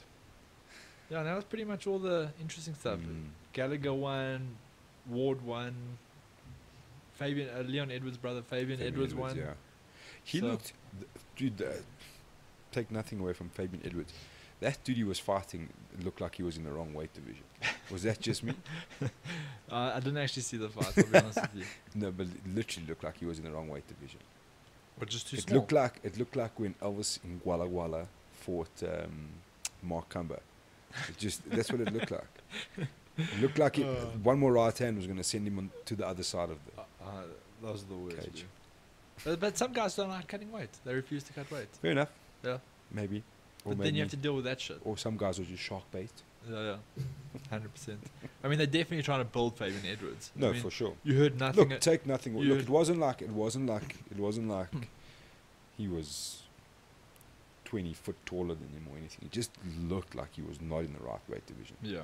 Yeah, that was pretty much all the interesting stuff. Mm. Gallagher won, Ward won, Fabian uh, Leon Edwards' brother Fabian, Fabian Edwards, won. Yeah. He So- looked, th- dude. Uh, take nothing away from Fabian Edwards. That dude he was fighting looked like he was in the wrong weight division. Was that just me? Uh, I didn't actually see the fight. I'll be honest with you. No, but it literally looked like he was in the wrong weight division. Or just too it small. looked like it looked like when Elvis in Guala Guala fought um, Mark Cumber. It just that's what it looked like. It looked like it, Uh. one more right hand was going to send him on to the other side of the. Uh, uh, those are the words. Cage. But, but some guys don't like cutting weight. They refuse to cut weight. Fair enough. Yeah. Maybe. Or But maybe. then you have to deal with that shit. or some guys are just shark bait. Yeah, yeah. Hundred percent. I mean, they're definitely trying to build Fabian Edwards. I No, mean, for sure. you heard nothing. Look, take nothing. Look, it wasn't like it wasn't like it wasn't like Hmm. he was twenty foot taller than him or anything. It just looked like he was not in the right weight division. yeah.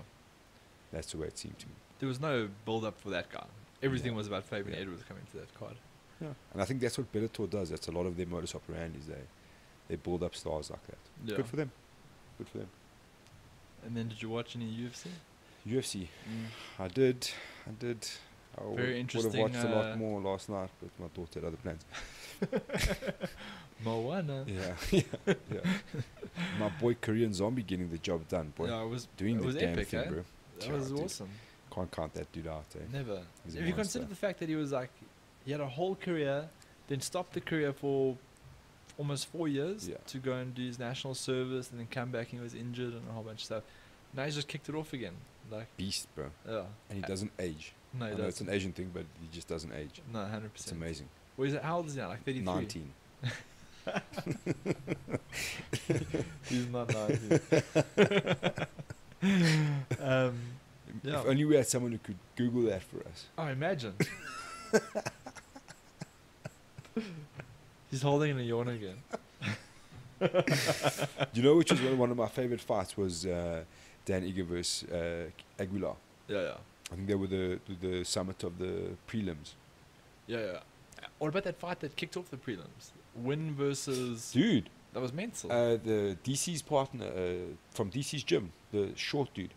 That's the way it seemed to me. There was no build up for that guy. Everything Yeah. was about Fabian Yeah. Edwards coming to that card. Yeah. And I think that's what Bellator does. That's a lot of their modus operandi. Is they they build up stars like that. Yeah. Good for them. Good for them. And then did you watch any UFC? UFC. I did. I did. I Very would have interesting, watched a lot uh, more last night, but my daughter had other plans. Moana. Yeah, yeah, yeah. My boy Korean Zombie getting the job done, boy. Yeah, it was Doing the damn epic, thing, eh? bro. That Yeah, was dude. awesome. Can't count that dude out, eh? Never. If you consider the fact that he was like, he had a whole career, then stopped the career for almost four years Yeah. to go and do his national service, and then come back and he was injured and a whole bunch of stuff. Now he's just kicked it off again. Like, Beast, bro. yeah. And he doesn't age. No, he it's an Asian thing, but he just doesn't age. No, hundred percent. It's amazing. What is it? How old is he now? Like thirty-three. 19. He's not nineteen. um, Yeah. If only we had someone who could Google that for us. oh, imagine. He's holding a yawn again. you know, which was one, one of my favorite fights was uh, Dan Ige versus uh, Aguilar. Yeah, yeah, I think they were the the, summit of the prelims. yeah, yeah. What about that fight that kicked off the prelims? Win versus Dude, that was mental. uh, the DC's partner uh, from DC's gym, the short dude,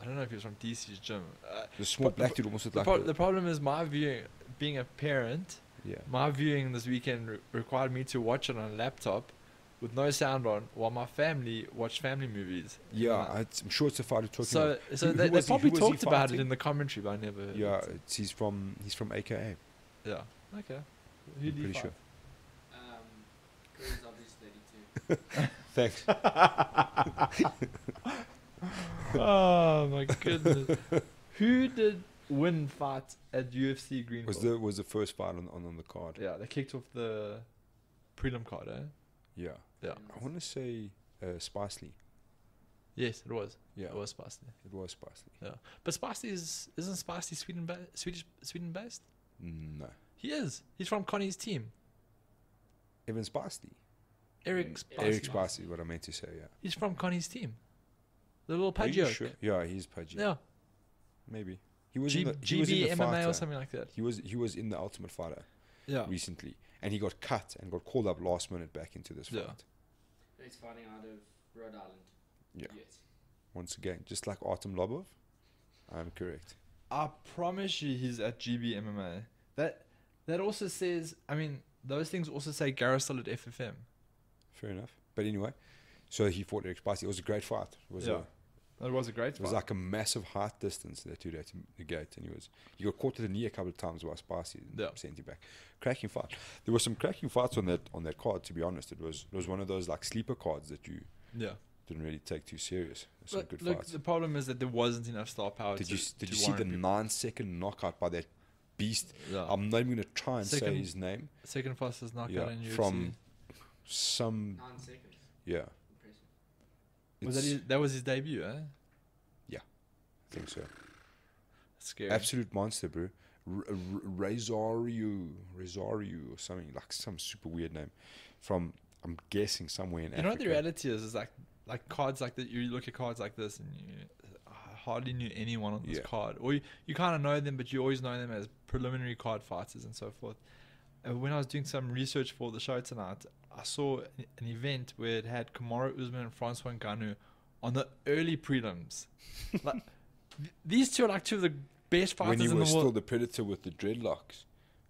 I don't know if he was from DC's gym. Uh, the small black dude, almost looked the, like pro- the problem is my view being a parent, yeah. my viewing this weekend re- required me to watch it on a laptop with no sound on while my family watched family movies. Yeah, I- I'm sure it's a fight we're talking so about. so Who- who they, they he- probably talked about it in the commentary, but I never. heard Yeah, it. it's, he's from he's from AKA. yeah. Okay. Who I'm do you pretty fight? sure. Um, Korean's obviously 32. Thanks. oh my goodness. Who did win fight at UFC Greenville? was the was the first fight on on, on the card? yeah, they kicked off the prelim card, eh? Yeah. Yeah. I want to say uh, Spicely. Yes, it was. Yeah, It was spicy. it was Spicely. Yeah. But spicy is isn't spicy Sweden ba- Swedish Sweden based? No, He is. He's from Connie's team. Evan Spicely. Eric Mm, Spicy. Eric Spicely, what I meant to say. Yeah. He's from Connie's team. The little Are you sure? Yeah, he's pudgy. Yeah. Maybe he was G- in the he was in GB the MMA fighter. or something like that. He was he was in the Ultimate Fighter Yeah. recently, and he got cut and got called up last minute back into this Yeah. fight. He's fighting out of Rhode Island. Yeah. Yes. Once again, just like Artem Lobov, I'm correct. I promise you he's at GB MMA. That that also says I mean, those things also say Garrisol at FFM. Fair enough. But anyway, so he fought Eric Spicely. It was a great fight. It was Yeah. a, That was a great It was like a massive height distance that two had to negate, and he was he got caught to the knee a couple of times by Spicy and Yeah. sent him back. Cracking fight. There were some cracking fights on that on that card. To be honest, it was it was one of those like sleeper cards that you Yeah. didn't really take too serious. Some Look, good look, fights. the problem is that there wasn't enough star power. Did to, you did to you see the people- nine second knockout by that beast? Yeah. I'm not even going to try and say his name. second fastest knockout Yeah, in UFC? from some Nine seconds. yeah. Impressive. was that his, that was his debut? Eh? Yeah, I think so. Scary. Absolute monster, bro. R- R- Rosario, Rosario, or something like some super weird name, from I'm guessing somewhere in You know what the reality is? Is like like cards like that. You look at cards like this, and you hardly knew anyone on this Yeah. card, or you, you kind of know them, but you always know them as preliminary card fighters and so forth. And when I was doing some research for the show tonight, I saw an event where it had Kamaru Usman and Francois Ngannou on the early prelims. like th- these two are like two of the best fighters when he in the was world. still the predator with the dreadlocks,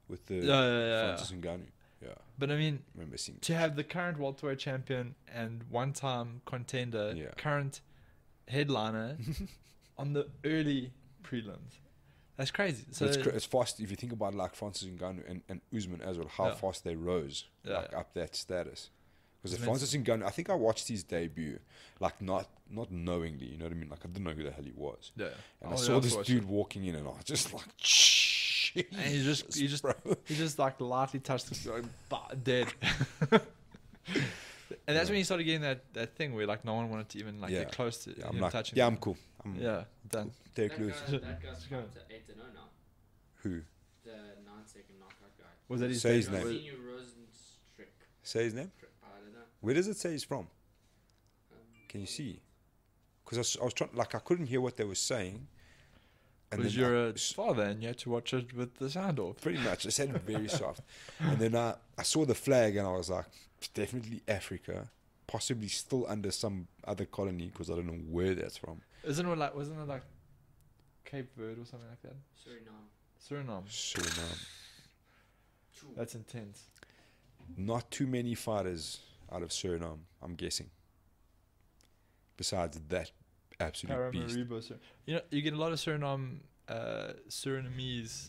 with the Yeah, yeah, yeah, Francis Ngannou. Yeah, but I mean, I remember seeing. to have the current welterweight champion and one-time contender, Yeah. current headliner on the early prelims. That's crazy. So it's, it's fast if you think about like Francis Ngannou and, and Usman as well, how Yeah. fast they rose Yeah, like up that status. Because Francis Ngannou, I think I watched his debut, like not not knowingly, you know what I mean? Like I didn't know who the hell he was, yeah, and Oh, I saw I've this dude it. walking in, and I was just like, Jesus, and he just he just bro. he just like lightly touched the dead. and that's when you started getting that, that thing where like no one wanted to even like Yeah. get close to Yeah, him I'm like, touching. yeah. I'm cool. I'm Yeah, done. Take that, Lewis. guy, that guy's come to 8 to 0 now. Who? The 9 second knockout guy. Was that his Say his name. Was- Rosinho Rozenstruik. Say his name. I don't know. Where does it say he's from? Um, Can you see? Because I, I was trying, like, I couldn't hear what they were saying. Because then you're I- uh, a father and you had to watch it with the sound off. Pretty much. I said it very soft. And then I, I saw the flag and I was like, it's definitely Africa. Possibly still under some other colony because I don't know where that's from. Isn't it like wasn't it like Cape Verde or something like that? Suriname. Suriname. Suriname. That's intense. Not too many fighters out of Suriname, I'm guessing. Besides that absolute beast. Paramaribo. Sur- You know, you get a lot of Suriname, uh, Surinamese,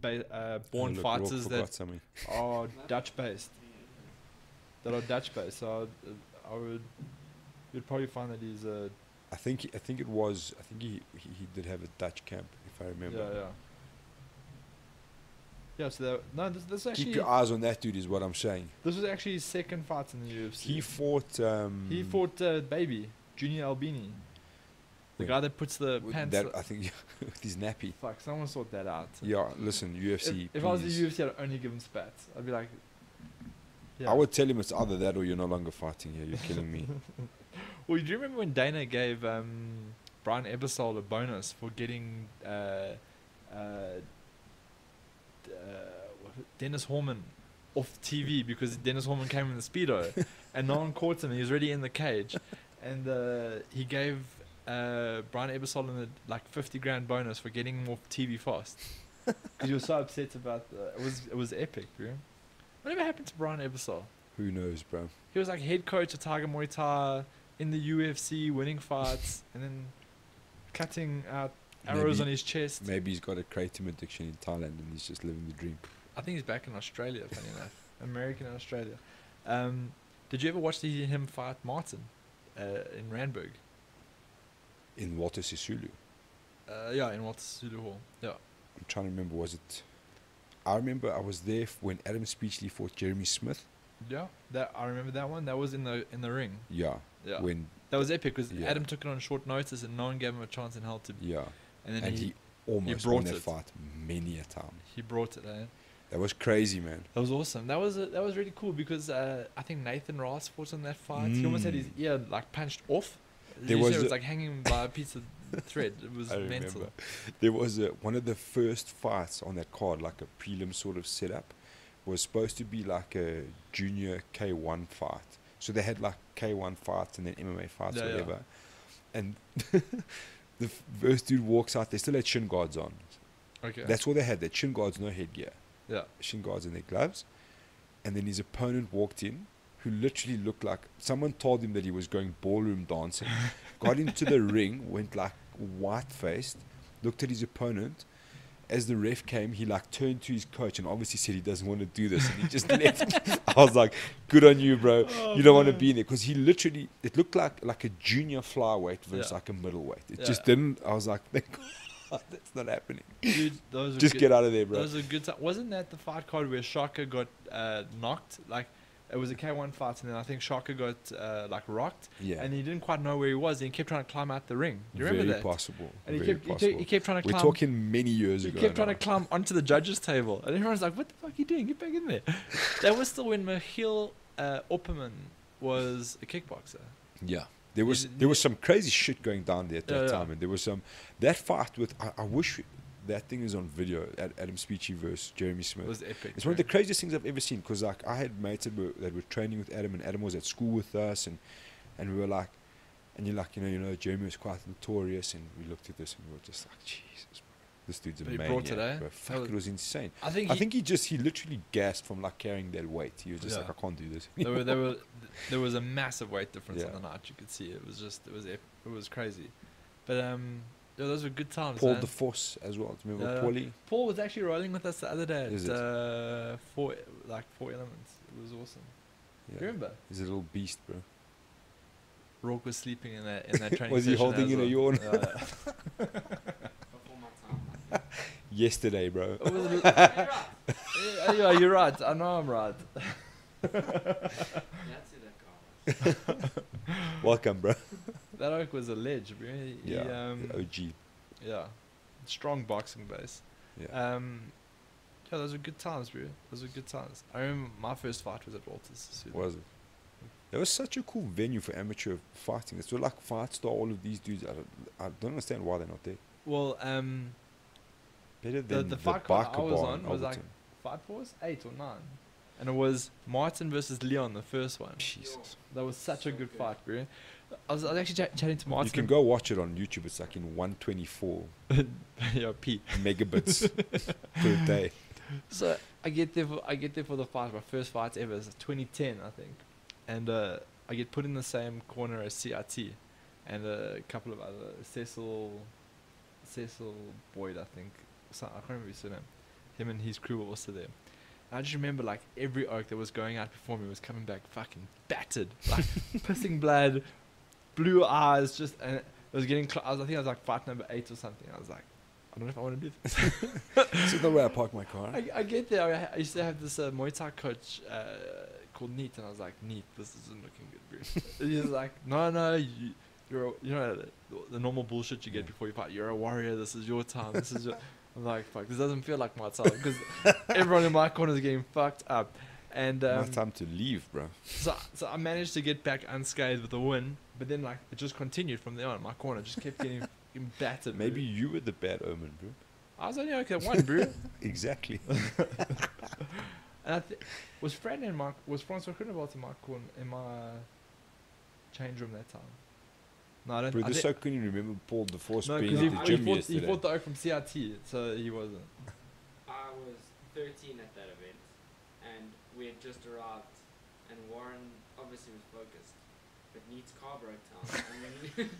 ba- uh, born Oh, look, fighters that are Dutch based. That are Dutch based. So I'd, I would, you'd probably find that he's a I think I think it was I think he, he, he did have a Dutch camp if I remember. yeah yeah. Yeah, so that, no, this, this actually Keep your eyes on that dude is what I'm saying. this was actually his second fight in the UFC. He fought um He fought uh, Baby Junior Albini, the Yeah. guy that puts the with pants. that I think with his nappy. Fuck, someone sort that out. Yeah, listen, UFC. If, if I was the. UFC, I'd only give him spats. I'd be like, yeah. I would tell him it's either that or you're no longer fighting here. You're killing me. Well, do you remember when Dana gave um, Brian Ebersole a bonus for getting uh, uh, uh, Dennis Hallman off TV because Dennis Hallman came in the speedo and no one caught him. He was already in the cage, and uh, he gave uh, Brian Ebersole in the, like fifty grand bonus for getting off TV fast because he was so upset about the. It was it was epic, bro. Whatever happened to Brian Ebersole? Who knows, bro? He was like head coach of Tiger Muay Thai in the UFC, winning fights, and then cutting out arrows Maybe- on his chest. Maybe he's got a kratom addiction in Thailand and he's just living the dream. I think he's back in Australia, funny enough. American Australia. Um, did you ever watch the, him fight Martin uh, in Randburg? In Walter Sisulu. Uh, yeah, in Walter Sulu Hall. Yeah. I'm trying to remember, was it. I remember I was there when Adam Speechley fought Jeremy Smith. Yeah, that I remember that one. That was in the in the ring. Yeah. Yeah, When, that was epic because Yeah. Adam took it on short notice and no one gave him a chance in hell to. yeah. And then And he, he, almost brought won that fight many a time. he brought it. Eh? That was crazy, man. That was awesome. That was uh that was really cool because uh, I think Nathan Ross fought in that fight. He almost had his Mm. ear like punched off. There was it was like hanging by a piece of thread. It was I mental. remember. There was a, one of the first fights on that card, like a prelim sort of setup, was supposed to be like a junior K1 fight. So they had like K1 fights and then MMA fights, Yeah, yeah. whatever. And the first dude walks out, they still had shin guards on. Okay. That's all they had. They had shin guards, no headgear. yeah. Shin guards and their gloves. And then his opponent walked in, who literally looked like someone told him that he was going ballroom dancing. got into the ring, went like white faced, looked at his opponent, as the ref came, he like turned to his coach and obviously said he doesn't want to do this, and he just left. I was like, "Good on you, bro. Oh, you don't want to be in there," because he literally it looked like like a junior flyweight versus Yeah. like a middleweight. It Yeah. just didn't. I was like, "Thank God, that's not happening. Dude, those Just good, get out of there, bro." Those good. Wasn't that the fight card where Shaka got uh, knocked? Like, it was a K1 fight, and then I think Shaka got uh, like rocked, Yeah, and he didn't quite know where he was, and he kept trying to climb out the ring. Do you remember very that? possible. And he very kept, he possible. he kept trying to We're climb. talking many years he ago. He kept trying now. to climb onto the judges' table, and everyone's like, "What the fuck are you doing? Get back in there!" that was still when Michiel uh, Opperman was a kickboxer. Yeah. There was there was some crazy shit going down there at that yeah. time, and there was some that fight with I, I wish that thing is on video. At Adam Speechley versus Jeremy Smith. It was epic. It's one of the craziest things I've ever seen because like I had mates that were, that were training with Adam, and Adam was at school with us, and and we were like, and you're like, you know, you know, Jeremy was quite notorious, and we looked at this and we were just like, Jesus, this dude's a But he maniac. brought it, eh? bro. Fuck, was- it was insane. I think. I he- think he just he literally gasped from like carrying that weight. He was just Yeah. like, I can't do this. there were there were there was a massive weight difference Yeah. on the night. You could see it was just it was ep- it was crazy, but um, yeah, those were good times. Paul man. the Force as well. Do you remember Yeah. Paulie? Paul was actually rolling with us the other day Is at it? uh, four like four elements. It was awesome. Do you remember? He's a little beast, bro. Rourke was sleeping in that in that training. Was he holding as in a yawn? Yeah. Before my time. Yesterday, bro. It was a- You're right. yeah, yeah, you're right. I know I'm right. That's who that guy was. Welcome, bro. That oak was a ledge, bro. He, he, Yeah, um, OG. yeah, strong boxing base. Yeah. Um, yeah, those were good times, bro. Those were good times. I remember my first fight was at Walters. so- was it? That was such a cool venue for amateur fighting. It's like Fight Star, all of these dudes. I don't, I don't understand why they're not there. Well, um, Better The- than the the, fight card I was on in was like- Alberton. fight force eight or nine, and it was Martin versus Leon, the first one. Jesus. That was such a good good. fight, bro. I was, I was actually ch- chatting to Martin. You can go watch it on YouTube. It's like in 124 yeah, P. megabits per day. So I get there for I get there for the fight, my first fight ever. It's 2010, I think, and uh, I get put in the same corner as CRT, and a couple of other Cecil, Cecil Boyd, I think. So, I can't remember his surname. Him and his crew were also there. I just remember like every oak that was going out before me was coming back fucking battered, like pissing blood, blue eyes, just and it was getting. Cl- I, was, I think I was like fight number eight or something. I was like, I don't know if I want to do this. This is the way I park my car. I, I get there. I, I used to have this uh, Muay Thai coach uh, called Neat, and I was like, Neat, this isn't looking good, bro. He's like, No, no, you, you're, a, you know, the, the normal bullshit you get before you fight. You're a warrior. This is your time. This is your. I'm like, fuck. This doesn't feel like my time because everyone in my corner is getting fucked up, and my um, time to leave, bro. so so I managed to get back unscathed with a win, but then like it just continued from there on. My corner just kept getting fucking battered. bro. Maybe you were the bad omen, bro. I was only okay one, bro. Exactly. And I th- was Fred and my was Francois Grunewald in my corner in my change room that time. No, I don't. Bro, I this thi- so couldn't you remember Paul the Force no, being because he, at the I- he gym fought, he fought the oak from CRT, so he wasn't. I was 13 at that event, and we had just arrived, and Warren obviously was focused, but Neat's car. I mean,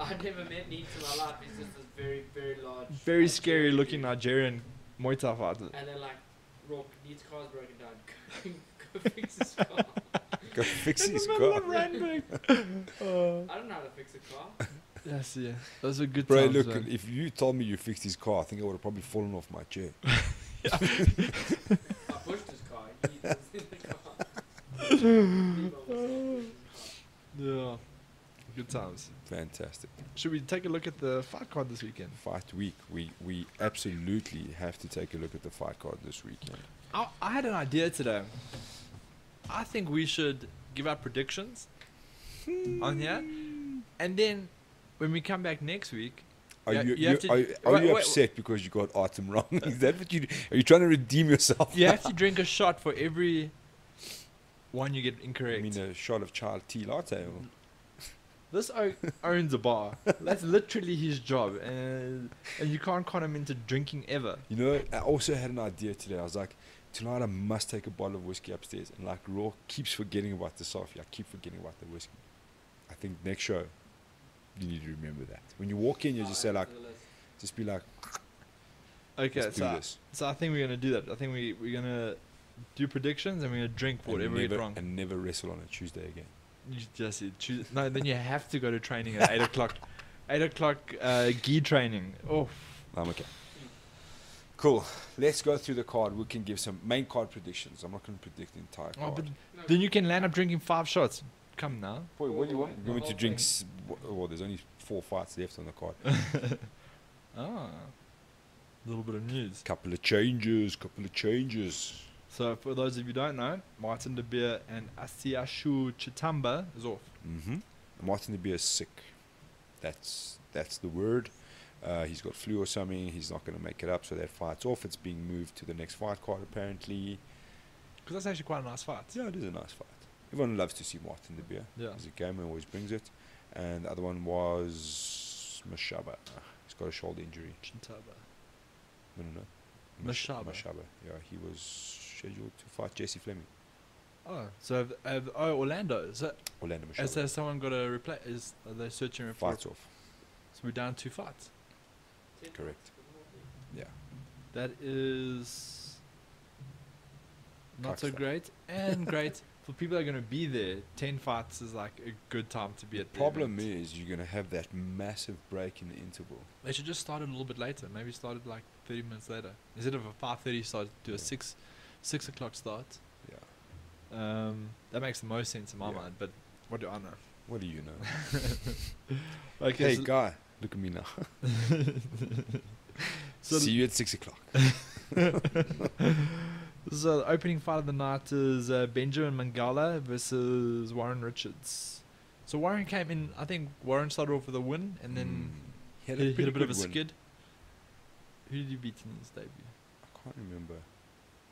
I'd never met Neat in my life. He's just this very, very large, Very scary Nigerian looking dude. Nigerian Muay Thai fighter. And then like, Rourke, Neat's car's broken down. Go, go fix his car. Go fix his the middle car. of Randburg. uh, I don't know how to fix a car. yes, yeah. Those are good Bro, times. look, man. if you told me you fixed his car, I think I would have probably fallen off my chair. I pushed his car. He was in the car. Leave almost pushed his car. Yeah. Good times. Fantastic. Should we take a look at the fight card this weekend? Fight week. We we absolutely have to take a look at the fight card this weekend. I, I had an idea today. I think we should give our predictions hmm. on here, and then when we come back next week, Are Yeah, you, you you, to- are, are wait, you wait, upset because you got Artem wrong? Is that what you are you trying to redeem yourself? you have to drink a shot for every one you get incorrect. I mean a shot of child tea latte. Or, this o- owns a bar. That's literally his job, and and you can't con him into drinking ever. you know, I also had an idea today. I was like, tonight I must take a bottle of whiskey upstairs. And like Raw keeps forgetting about the Sophie. I keep forgetting about the whiskey. I think next show, you need to remember that. When you walk in, you Oh, just say like, to the list. just be like, Okay, so this. so I think we're gonna do that. I think we we're gonna do predictions and we're gonna drink And whatever we never, get wrong. And never wrestle on a Tuesday again. You just choose. No, then you have to go to training at eight o'clock. Eight o'clock uh, gi training. Oh, I'm okay. Cool. Let's go through the card. We can give some main card predictions. I'm not going to predict the entire oh card. but then you can land up drinking five shots. Come now. Boy, what do you want? the You want me to whole drink? thing. s- w- Oh, there's only four fights left on the card. Ah, a little bit of news. couple of changes. Couple of changes. So for those of you who don't know, Martin De Beer and Asiashu Chitamba is off. Mm-hmm. Martin de Beer is sick. That's that's the word. Uh, he's got flu or something. He's not going to make it up, so that fight's off. It's being moved to the next fight card apparently. Because that's actually quite a nice fight. Yeah, it is a nice fight. Everyone loves to see Martin de Beer. Yeah. He's a gamer, always brings it. And the other one was Mashaba. He's got a shoulder injury. Chitamba. No, no, no. Mash- Mashaba. Mashaba. Yeah, he was scheduled to fight Jesse Fleming. Oh, so have, have, oh Orlando. So Orlando Mashaba. has there someone got a replace? Is are they searching for? Fights off. So we're down two fights. Correct. fights, good morning. Yeah. That is not so great, and great for people that are going to be there. Ten fights is like a good time to be The at the problem event. is you're going to have that massive break in the interval. They should just start it a little bit later. Maybe start it like thirty minutes later instead of a five thirty start. To do a six six o'clock start. Yeah. Um, that makes the most sense in my Yeah. mind. But what do I know? What do you know? Okay, hey, so- guy, look at me now. So See you at 6 o'clock. So the opening fight of the night is uh, Benjamin Mangala versus Warren Richards. So Warren came in. I think Warren started off with a win, and then Mm. He had hit, hit pretty a bit of a win. skid. Who did he beat in his debut? I can't remember.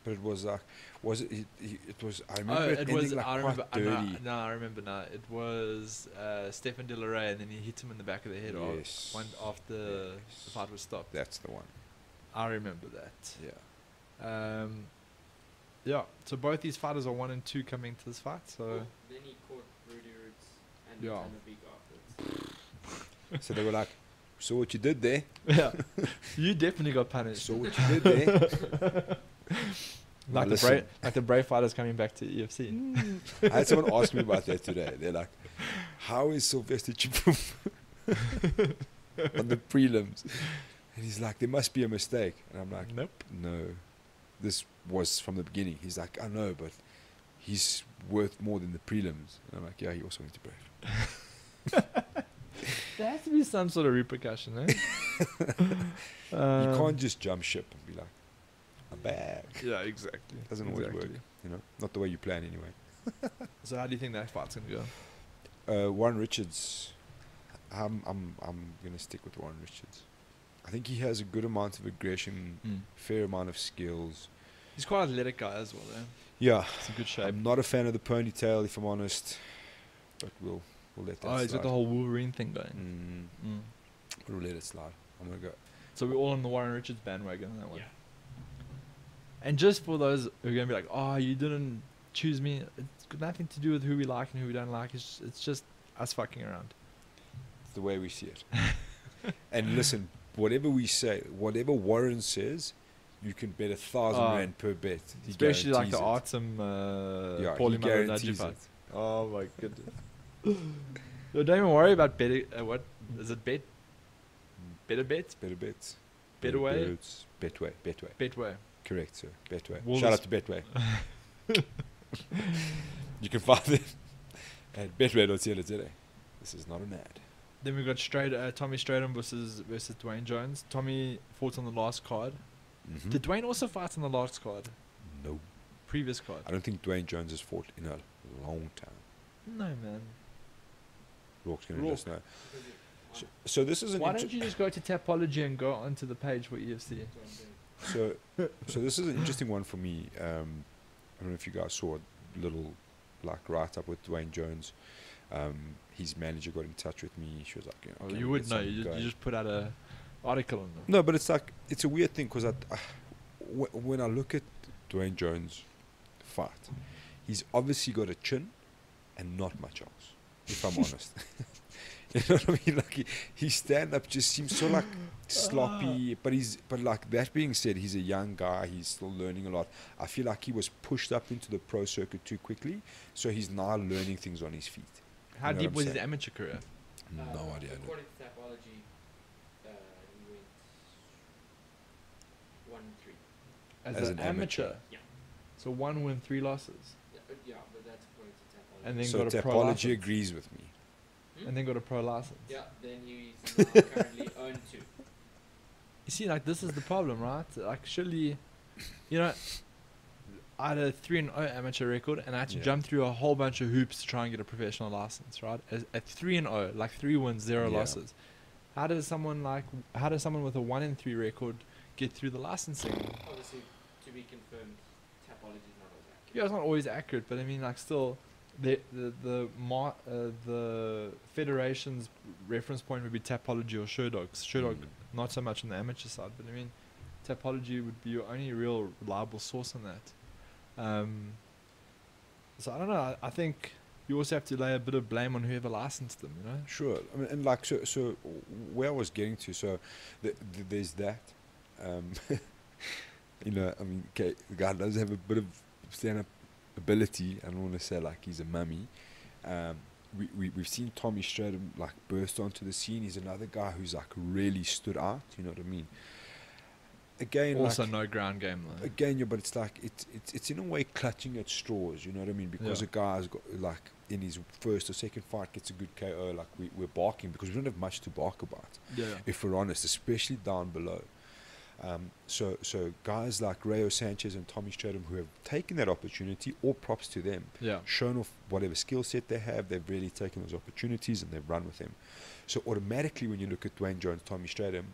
But it was like, was it? It, it, it was. I remember oh, it, it ending was. like I remember. quite I know, dirty. no, I remember now. It was uh, Stefan De La Rey, and then he hit him in the back of the head. or Yes. One after the fight was stopped. That's the one. I remember that. Yeah. Um, yeah. So both these fighters are one and two coming to this fight. So Oh, then he caught Rudy Roots and Yeah. and a big afterwards. So they were like, "Saw what you did there. yeah, you definitely got punished. Saw what you did there." Like the brave, like the brave fighters coming back to EFC. I had someone ask me about that today. They're like, "How is Sylvester Chipum on the prelims?" And he's like, "There must be a mistake." And I'm like, nope. "No, this was from the beginning." He's like, "I know, but he's worth more than the prelims." And I'm like, "Yeah, he also went to Brave." There has to be some sort of repercussion, eh? you Um, can't just jump ship and be like, "I'm back." Yeah, exactly. Doesn't always work. You know, not the way you plan anyway. So how do you think that fight's gonna go? Uh, Warren Richards, I'm I'm I'm gonna stick with Warren Richards. I think he has a good amount of aggression, fair amount of skills. He's quite athletic guy as well, eh? Yeah, It's in good shape. I'm not a fan of the ponytail, if I'm honest, but we'll we'll let that Oh, he's slide. got the whole Wolverine thing going. Mm, Mm. we'll let it slide. I'm gonna go. So we're all on the Warren Richards bandwagon on that one. Yeah. And just for those who are gonna be like, "Oh, you didn't choose me," it's got nothing to do with who we like and who we don't like. It's it's just us fucking around. It's the way we see it. and listen, whatever we say, whatever Warren says, you can bet a thousand Oh. rand per bet. He Especially like the guarantees it. Artem uh, Yeah, Paulie he Malignaggi fight. Oh my goodness. so don't even worry about betting. Uh, what is it? Bet. Better bet. Better bets. Better way? bets. Betway. Betway. Betway. Correct, sir. Betway. Will Shout out to Betway. you can find them at betway.co.za. This is not an ad. Then we got straight uh, Tommy Stratum versus versus Dwayne Jones. Tommy fought on the last card. Mm-hmm. Did Dwayne also fight on the last card? No. Previous card. I don't think Dwayne Jones has fought in a long time. No man. Rourke's going to Rourke. let us know. So, so this is an Why inter- don't you just go to Tapology and go onto the page for E EFC? So so this is an interesting one for me. Um, I don't know if you guys saw a little like write up with Dwayne Jones. Um, his manager got in touch with me. She was like, you know, Oh, you would know. You just, you just put out a article on them. No, but it's like it's a weird thing because I, uh, when I look at Dwayne Jones fight, he's obviously got a chin and not much else. If I'm honest, you know what I mean. Like he, his stand up just seems so like sloppy. But he's but like that being said, he's a young guy. He's still learning a lot. I feel like he was pushed up into the pro circuit too quickly, so he's now learning things on his feet. How You know deep what I'm was his amateur career? No Uh, idea. According to Tapology, uh, he went one three. As, As an, an amateur. amateur. Yeah. So one win, three losses, Yeah, uh, yeah, but that's according to Tapology. And then so got a pro Tapology license. agrees with me. Hmm? and then got a pro license. yeah, then he's now currently own two. You see, like this is the problem, right? Like surely, you know, I had a three and O amateur record, and I had to Yeah. jump through a whole bunch of hoops to try and get a professional license, right? At, at three and O, like three wins, zero Yeah. losses. How does someone like, how does someone with a one and three record get through the licensing? Obviously, to be confirmed, Tapology is not always accurate. Yeah, it's not always accurate, but I mean, like, still, the the the mar- uh, the federation's reference point would be Tapology or Sherdogs. Sherdog, Mm. not so much on the amateur side, but I mean, Tapology would be your only real reliable source on that. Um, so I don't know. I, I think you also have to lay a bit of blame on whoever licensed them. You know. Sure. I mean, and like so, so where I was getting to, so th- th- there's that. Um, you know, I mean, okay, the guy does have a bit of stand-up ability. I don't want to say like he's a mummy. Um, we, we we've seen Tommy Stratum like burst onto the scene. He's another guy who's like really stood out. You know what I mean? Again, also, like, no ground game though. again, yeah, but it's like it's it's it's in a way clutching at straws. You know what I mean? Because Yeah. a guy's got like in his first or second fight gets a good KO. Like we we're barking because we don't have much to bark about, yeah. if we're honest, especially down below. Um, so so guys like Rayo Sanchez and Tommy Stratum who have taken that opportunity, all props to them. Yeah. Shown off whatever skill set they have, they've really taken those opportunities and they've run with them. So automatically, when you look at Dwayne Jones, Tommy Stratum,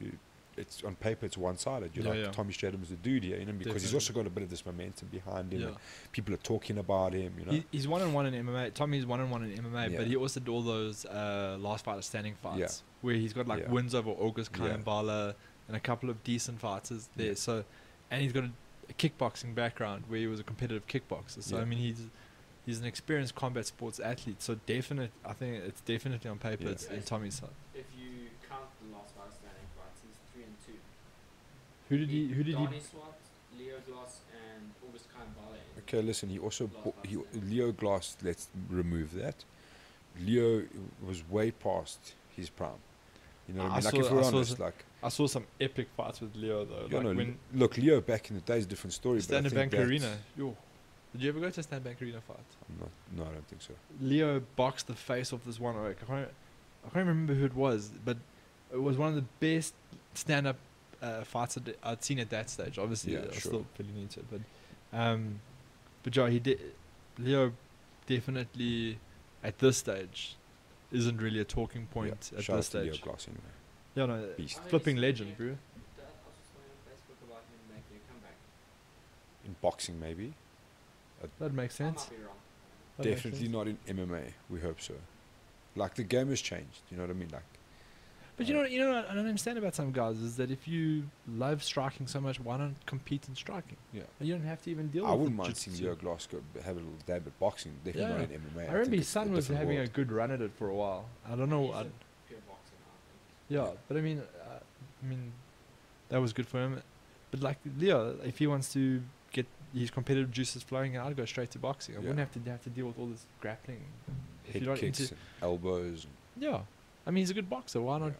you, it's on paper it's one-sided. You're Yeah, like yeah. Tommy Stratum's the dude here, you know, because he's also got a bit of this momentum behind him. Yeah. and people are talking about him, you know. He, he's one and one in MMA. Tommy's one and one in MMA, but he also did all those uh, last fighter standing fights where he's got like wins over August Yeah. Kayambala and a couple of decent fighters there. Yeah. So, and he's got a, a kickboxing background where he was a competitive kickboxer. So Yeah. I mean, he's he's an experienced combat sports athlete. So definite, I think it's definitely on paper. Yeah. It's in Tommy's side. If you count the last five standing fights, he's three and two. Who did he? Who did he? Donny Swat, Leo Glass, and August Kaimbala. Okay, listen. He also Glass bo- he. Leo Glass. Let's remove that. Leo was way past his prime. You know what I I mean? Like saw- if we're I honest, some- like I saw some epic fights with Leo though. you like know, when look, Leo back in the day is a different story. Standard Bank Arena. Yo, did you ever go to a Standard Bank Arena fight? Not, no, I don't think so. Leo boxed the face off this one oak. I can't, I can't remember who it was, but it was one of the best stand-up uh, fights I'd, I'd seen at that stage. Obviously, Yeah, I sure. still pretty new to it, but um, but yeah, he did. Leo definitely at this stage isn't really a talking point yeah. at Shout this out to Leo stage. Glass anyway. Yeah, no, Beast. Flipping legend, bro. it. I was just going on Facebook about him making a comeback. In boxing, maybe. That makes I sense. might be wrong. That makes Definitely sense. not in MMA. We hope so. Like the game has changed. You know what I mean? Like But you know, you know, what I don't understand about some guys is that if you love striking so much, why not compete in striking? Yeah. You don't have to even deal with I with wouldn't mind seeing. Leo Glass go have a little dab at boxing. Definitely Yeah. not in MMA. I think remember his son was having a good run at it for a while. I don't know. I, a pure boxer now, I think. yeah, but I mean, uh, I mean, that was good for him. But like Leo, if he wants to get his competitive juices flowing, I'd go straight to boxing. I wouldn't have to have to deal with all this grappling. If head kicks, and elbows. Yeah, I mean, he's a good boxer. Why not Yeah.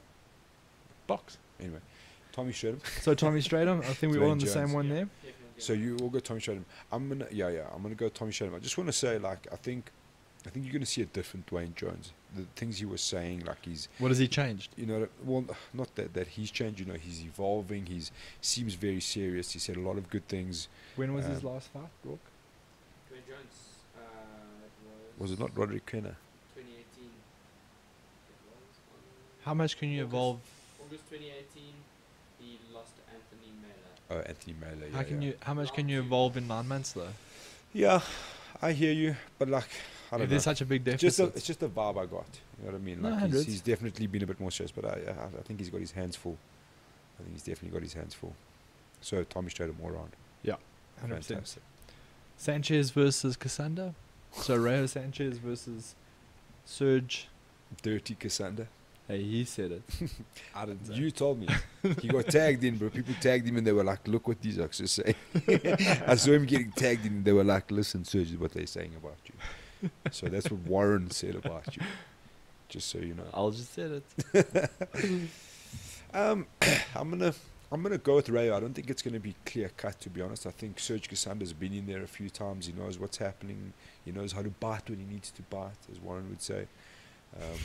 Box? Anyway, Tommy Stratum. So Tommy Stratum, I think we're all Dwayne on the same one Yeah, there. definitely So not. you all go Tommy Stratum. I'm gonna yeah yeah. I'm gonna go Tommy Stratum. I just want to say like I think, I think you're gonna see a different Dwayne Jones. The things he was saying like he's What has he changed? you know well not that that he's changed. You know he's evolving. He's seems very serious. He said a lot of good things. When was his Um, last fight, Rourke? Dwayne Jones, uh, it Was it not Roderick Kenner? 2018. It was on How much can you August. evolve? August 2018. He lost to Anthony Miller. Oh, Anthony Mailer. How can yeah. you? How much can you evolve in nine months, though? Yeah, I hear you, but like I don't If know. there's such a big difference. just a, it's just a vibe I got. You know what I mean? No, Like he's, he's definitely been a bit more stressed, but uh, I, I I think he's got his hands full. I think he's definitely got his hands full. So Tommy Stratum all around. Yeah, Hundred percent. Fantastic. Sanchez versus Cassandra. So Rayo Sanchez versus Serge. Dirty Cassandra. Hey, he said it. I didn't say. You told me. he got tagged in, bro. People tagged him and they were like, look what these oxes say. I saw him getting tagged in and they were like, listen, Serge, is what they're saying about you. So that's what Warren said about you. Just so you know. I'll just said it. Um, I'm gonna I'm gonna go with Rayo. I don't think it's gonna be clear cut to be honest. I think Serge Cassandra's been in there a few times. He knows what's happening. He knows how to bite when he needs to bite, as Warren would say. Um,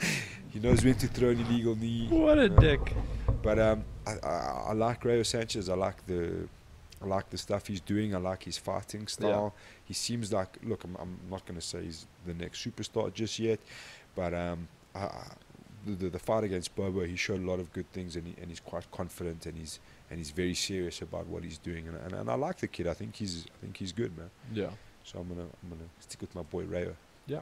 he knows when to throw an illegal knee. What a you know. dick. But um, I, I, I like Rayo Sanchez. I like the I like the stuff he's doing. I like his fighting style. He seems like look. I'm, I'm not going to say he's the next superstar just yet, but um, I, the the fight against Bobo, he showed a lot of good things, and he, and he's quite confident, and he's and he's very serious about what he's doing, and, and, and I like the kid. I think he's I think he's good, man. Yeah. So I'm gonna I'm gonna stick with my boy Rayo. Yeah,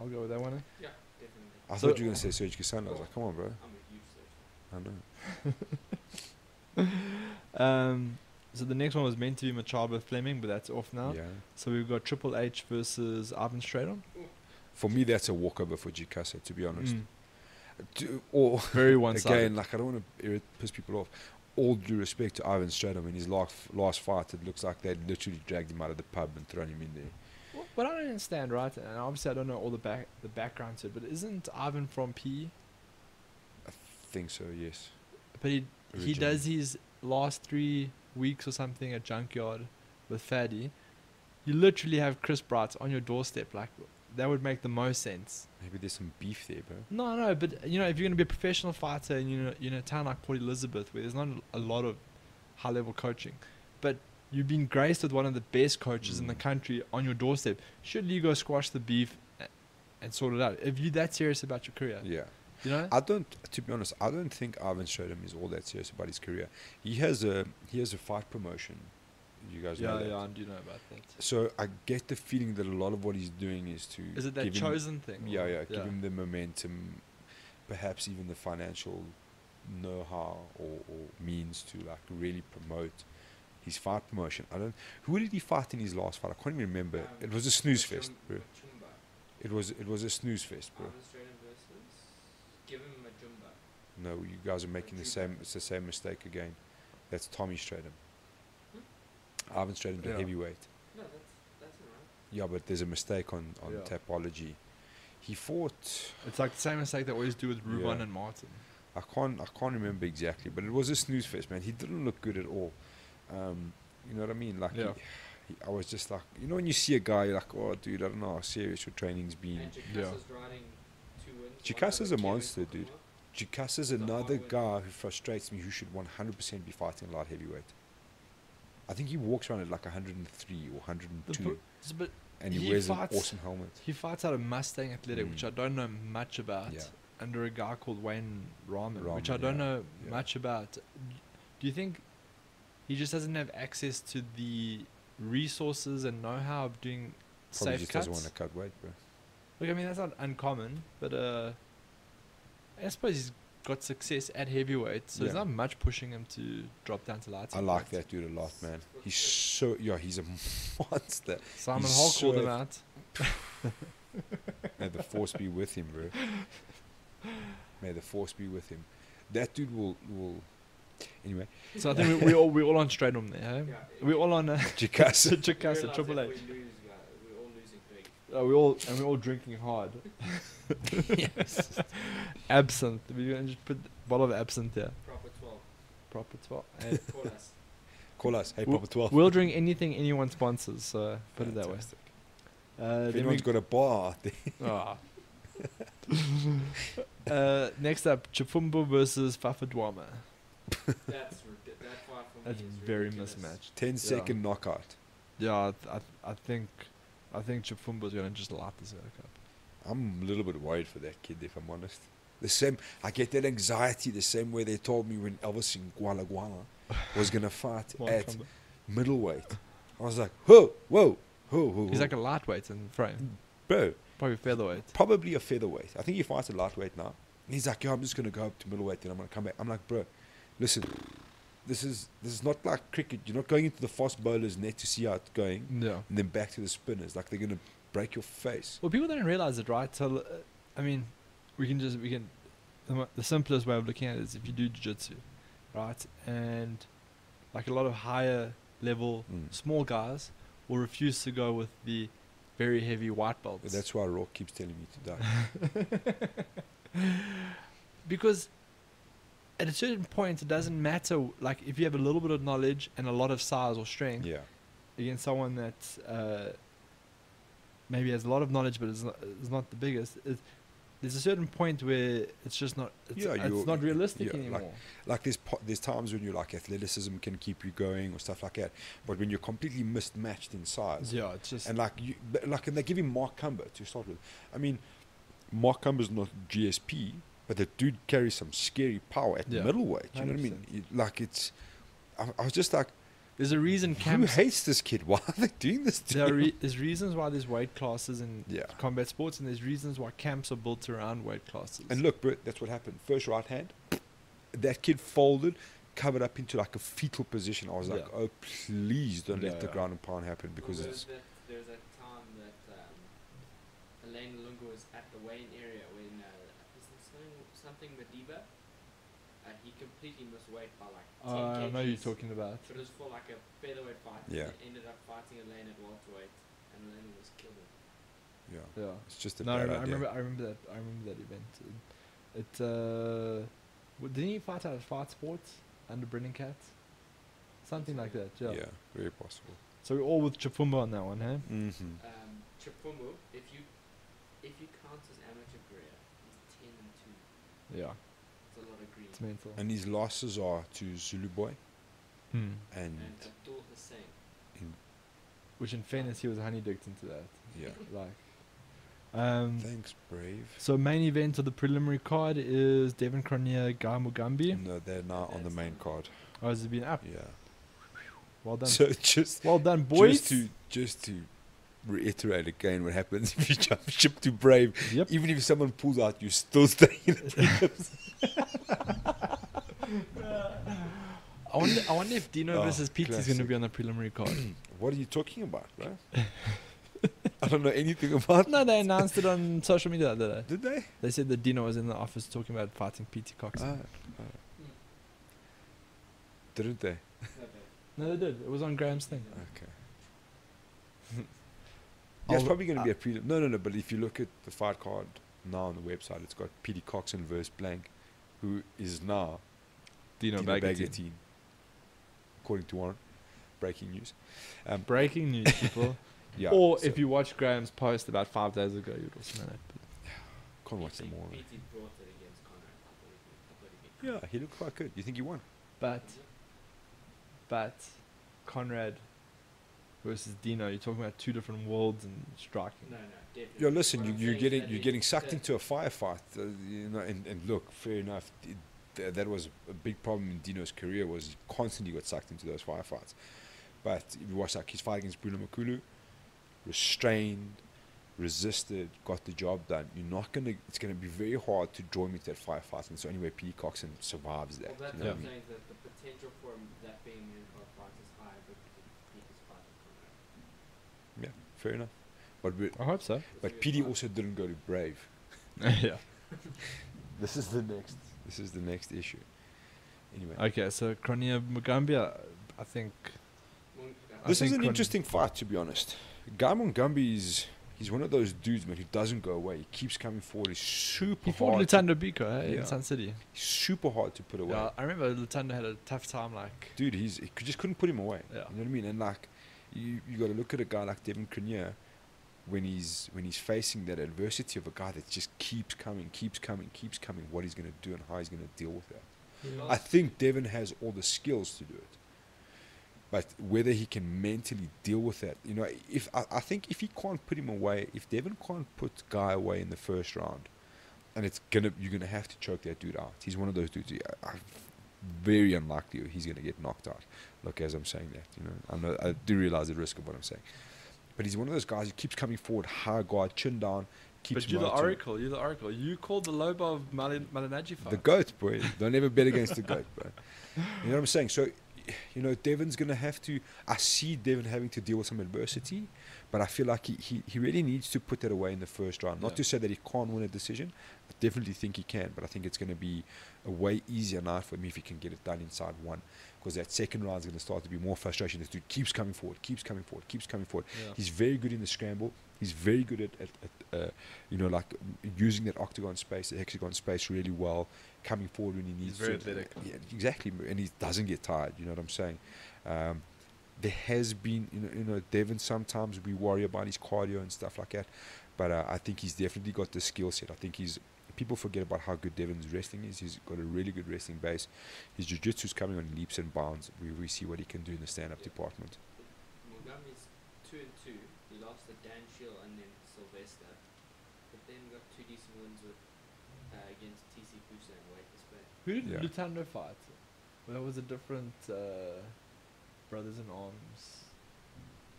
I'll go with that one. Yeah, definitely. I So- thought you were gonna say Serge Cassandra. I was like, come on, bro. I'm a huge search. I know. Um, so the next one was meant to be Machaba Fleming, but that's off now. Yeah. So we've got Triple H versus Ivan Stradon. For me, that's a walkover for Jikasa, to be honest. Mm. To- or Very one-sided. again, like I don't want to piss people off. All due respect to Ivan Stradom, in his last last fight, it looks like they literally dragged him out of the pub and thrown him in there. Well, But I don't understand, right? And obviously, I don't know all the back the background to it. But isn't Ivan from P? I think so. Yes. But he he does his last three weeks or something at Junkyard with Faddy. You literally have Chris Bright on your doorstep. Like that would make the most sense. Maybe there's some beef there, bro. No, no, but you know, if you're gonna be a professional fighter in you know, in a town like Port Elizabeth, where there's not a lot of high level coaching, but you've been graced with one of the best coaches in the Mm. country on your doorstep, should you go squash the beef and sort it out? If you're that serious about your career, Yeah. you know. I don't. To be honest, I don't think Ivan Stradom is all that serious about his career. He has a he has a fight promotion. You guys know that. yeah, I do know about that. So I get the feeling that a lot of what he's doing is to Is it that give him- chosen thing? Yeah, or- yeah, give him the momentum, perhaps even the financial know-how or, or means to like really promote his fight promotion. I don't. Who did he fight in his last fight? I can't even remember. Um, it was a snooze Machum- fest, bro. It was it was a snooze fest, bro. Ivan Stradon versus. Give him a No, you guys are making the same. It's the same mistake again. That's Tommy Stradom. Ivan Stradom, the Yeah. heavyweight. No, that's that's alright. Yeah, but there's a mistake on on Yeah. Tapology. He fought. It's like the same mistake they always do with Ruben Yeah. and Martin. I can't I can't remember exactly, but it was a snooze fest, man. He didn't look good at all. Um, you know what I mean? Like, Yeah. he, he, I was just like, you know, when you see a guy, you're like, oh, dude, I don't know how serious your training's been. And Yeah. Jacasa's riding two wins. Jacasa's one a monster, dude. Kokoma. Jikasa's The hard another guy who frustrates me, who should 100% be fighting light heavyweight. I think he walks around at like 103 or 102, pro- but and he, he wears fights- an awesome helmet. he fights out of Mustang Athletic, which Mm. I don't know much about, Yeah. under a guy called Wayne Rahman, which I don't yeah, know yeah. much about. Do you think he just doesn't have access to the resources and know-how of doing Probably safe just cuts? doesn't want to cut weight, bro. Look, I mean that's not uncommon, but uh, I suppose he's got success at heavyweight, so there's not much pushing him to drop down to light. I like that dude a lot, man. He's so yeah, he's a monster. Simon He's Hall called so- him out. May the force be with him, bro. May the force be with him. That dude will will. Anyway, So I think we, we all we all on straight on there. Hey? Yeah, We all on uh, Jikasa. we Chikasa, Triple if H. We lose, guys, we're all losing big. Uh, we all and we're all drinking hard. yes. Absinthe. We're gonna just put a bottle of absinthe there. Proper 12. Proper twelve. Hey, Call us. Call us. Hey, We'll- Papa Twelve. we'll drink anything anyone sponsors. So put it that way. Fantastic. Uh, If then we, anyone's got a bar out there, Ah. uh, next up, Chifumbo versus Fafadwama. That's rid- that fight for That's very ridiculous. mismatched. 10 second knockout. Yeah, I, th- I, th- I think, I think Chifumbo's gonna just light this Cup. I'm a little bit worried for that kid, if I'm honest. The same, I get that anxiety the same way they told me when Elvis Guala Guala was gonna fight at middleweight. I was like, whoa, whoa, whoa, whoa. He's like a lightweight in frame, mm, bro, probably featherweight. probably a featherweight. I think he fights a lightweight now. And he's like, yo, I'm just gonna go up to middleweight, and I'm gonna come back. I'm like, bro, listen, this is this is not like cricket. You're not going into the fast bowler's net to see how it's going, Yeah. and then back to the spinners. Like they're gonna break your face. Well, people don't realize it, right? So, uh, I mean, we can just we can. The, the simplest way of looking at it is if you do jiu-jitsu, right, and like a lot of higher level Mm. small guys will refuse to go with the very heavy white belts. That's why Rock keeps telling me to die. because at a certain point, it doesn't matter. Like if you have a little bit of knowledge and a lot of size or strength yeah. against someone that uh, maybe has a lot of knowledge but is not, is not the biggest. It, there's a certain point where it's just not. It's, Yeah, it's not realistic yeah, like- anymore. Like there's po- there's times when you're like athleticism can keep you going or stuff like that, but when you're completely mismatched in size, yeah, it's just. and like you, like and they give him Mark Cumber to start with. I mean, Mark Cumber's not GSP, but the dude carries some scary power at Yeah, middleweight. You know what I mean? 100%. Like it's, I, I was just like, there's a reason who hates this kid? Why are they doing this to There are re- there's reasons why there's weight classes in Yeah. combat sports, and there's reasons why camps are built around weight classes. And look, Britt, that's what happened. First right hand, that kid folded, covered up into like a fetal position. I was like, oh, please don't Yeah, let the yeah. ground and pound happen because Well, it's. there's that, there's that time that um, Elaine Lungu was at the weighing area when uh, is it something something Madiba. Uh, he completely missed weight by like 10 uh, I know you're talking about. But it was for like a featherweight fight. Yeah. They ended up fighting Elaine at welterweight, and Elaine was killed. Yeah, Yeah. it's just a No, bad I, idea. remember. I remember that. I remember that event. It, it uh, w- didn't he fight out at Fight Sports under Brendan Katz? Something like that. Yeah. yeah. very possible. So we're all with Chafumba on that one, huh? Mm-hmm. Um, Chipumu, if you if you count his amateur career, he's ten and two. Yeah. It's a lot of green. It's mental. And his losses are to Zulu Boy Hmm. and And Abdul Hussein. in, Which, in fairness, he was honeydicked into that. yeah. Like. Um, Thanks, Brave. so main event of the preliminary card is Devin Cronje, Guy Mugambi. No, they're now on the main card. Oh, has it been up? Yeah. Well done. So just well done, boys. just to just to reiterate again what happens if you jump ship to Brave. Yep. Even if someone pulls out, you still stay in it. I wonder. I wonder if Dino Oh, versus Pete is going to be on the preliminary card. what are you talking about, bro? I don't know anything about. no, they announced it on social media the other day. Did they? They said that Dino was in the office talking about fighting Pete Cox. Ah, ah. Didn't they? no, they did. It was on Graham's thing. Okay. Yeah, it's I'll- probably going to be a prelim. No, no, no. But if you look at the fight card now on the website, it's got Petey Coxon versus Blank, who is now Dino, Dino Baggett. Baggett, according to Warren. Breaking news. Um, Breaking news, people. yeah. or so if you watch Graham's post about five days ago, you'd also know that. But can't watch them all. PT brought it against Conrad. I thought he- I thought he beat Yeah, he looked quite good. You think he won? But, but, Conrad versus Dino, you're talking about two different worlds and striking. No, no, definitely. Yeah, listen, you, you're getting you're getting sucked into a firefight, uh, you know. And, and look, fair enough. It, th- that was a big problem in Dino's career was he constantly got sucked into those firefights. But if you watch like his fight against Bruno Makulu, restrained, resisted, got the job done. You're not gonna. It's gonna be very hard to draw him into that firefight. And it's the only way P. Coxon survives that. Well, that's you know what what I I'm saying that the potential for that being in card fight is high, but Pete is fighting Conrad. Yeah, fair enough. But we, I hope so. but It's PD also didn't go to Brave. yeah. This is the next. This is the next issue. Anyway. Okay, so Cronje Mugambi, I, I think. I This is an Con- interesting fight, to be honest. Guy Mugambi is he's one of those dudes, man, who doesn't go away. He keeps coming forward. He's super He fought hard. to- Lutando Biko eh, Yeah. in Sun City. he's super hard to put away. Yeah, I remember Lutando had a tough time. Like, Dude, he's he just couldn't put him away. Yeah. You know what I mean? And like, you you got to look at a guy like Devin Cronje when he's when he's facing that adversity of a guy that just keeps coming, keeps coming, keeps coming. What he's going to do and how he's going to deal with that. I think Devin has all the skills to do it. But whether he can mentally deal with that, you know, if I, I think if he can't put him away, if Devin can't put Guy away in the first round, and it's gonna you're gonna have to choke that dude out. He's one of those dudes. I, I, very unlikely he's gonna get knocked out. Look, as I'm saying that, you know, I know I do realize the risk of what I'm saying, but he's one of those guys who keeps coming forward, high guard, chin down, keeps. but you're the oracle. You're the oracle. You called the Lobo of Malin- Malinaji fight. The goat, boy. Don't ever bet against the goat, bro. You know what I'm saying? So, you know, Devon's going to have to. I see Devon having to deal with some adversity, But I feel like he, he, he really needs to put that away in the first round. Not Yeah. to say that he can't win a decision. I definitely think he can, but I think it's going to be a way easier night for him if he can get it done inside one. Because that second round is going to start to be more frustration. This dude keeps coming forward, keeps coming forward, keeps coming forward. Yeah. He's very good in the scramble. He's very good at, at, at uh, you know, like using that octagon space, the hexagon space really well, coming forward when he needs he's very to. athletic. Yeah, exactly, and he doesn't get tired. You know what I'm saying? Um, there has been, you know, you know, Devin. Sometimes we worry about his cardio and stuff like that, but uh, I think he's definitely got the skill set. I think he's. People forget about how good Devin's wrestling is. He's got a really good wrestling base. His jiu-jitsu's coming on leaps and bounds. We, we see what he can do in the stand-up department. Montgomery's two and two. He lost to Dan Shield and then Sylvester, but then got two decent wins with uh, against TC Pusa and Wake Bay. Who did Yeah. Lutando fight? Well, that was a different uh, brothers in arms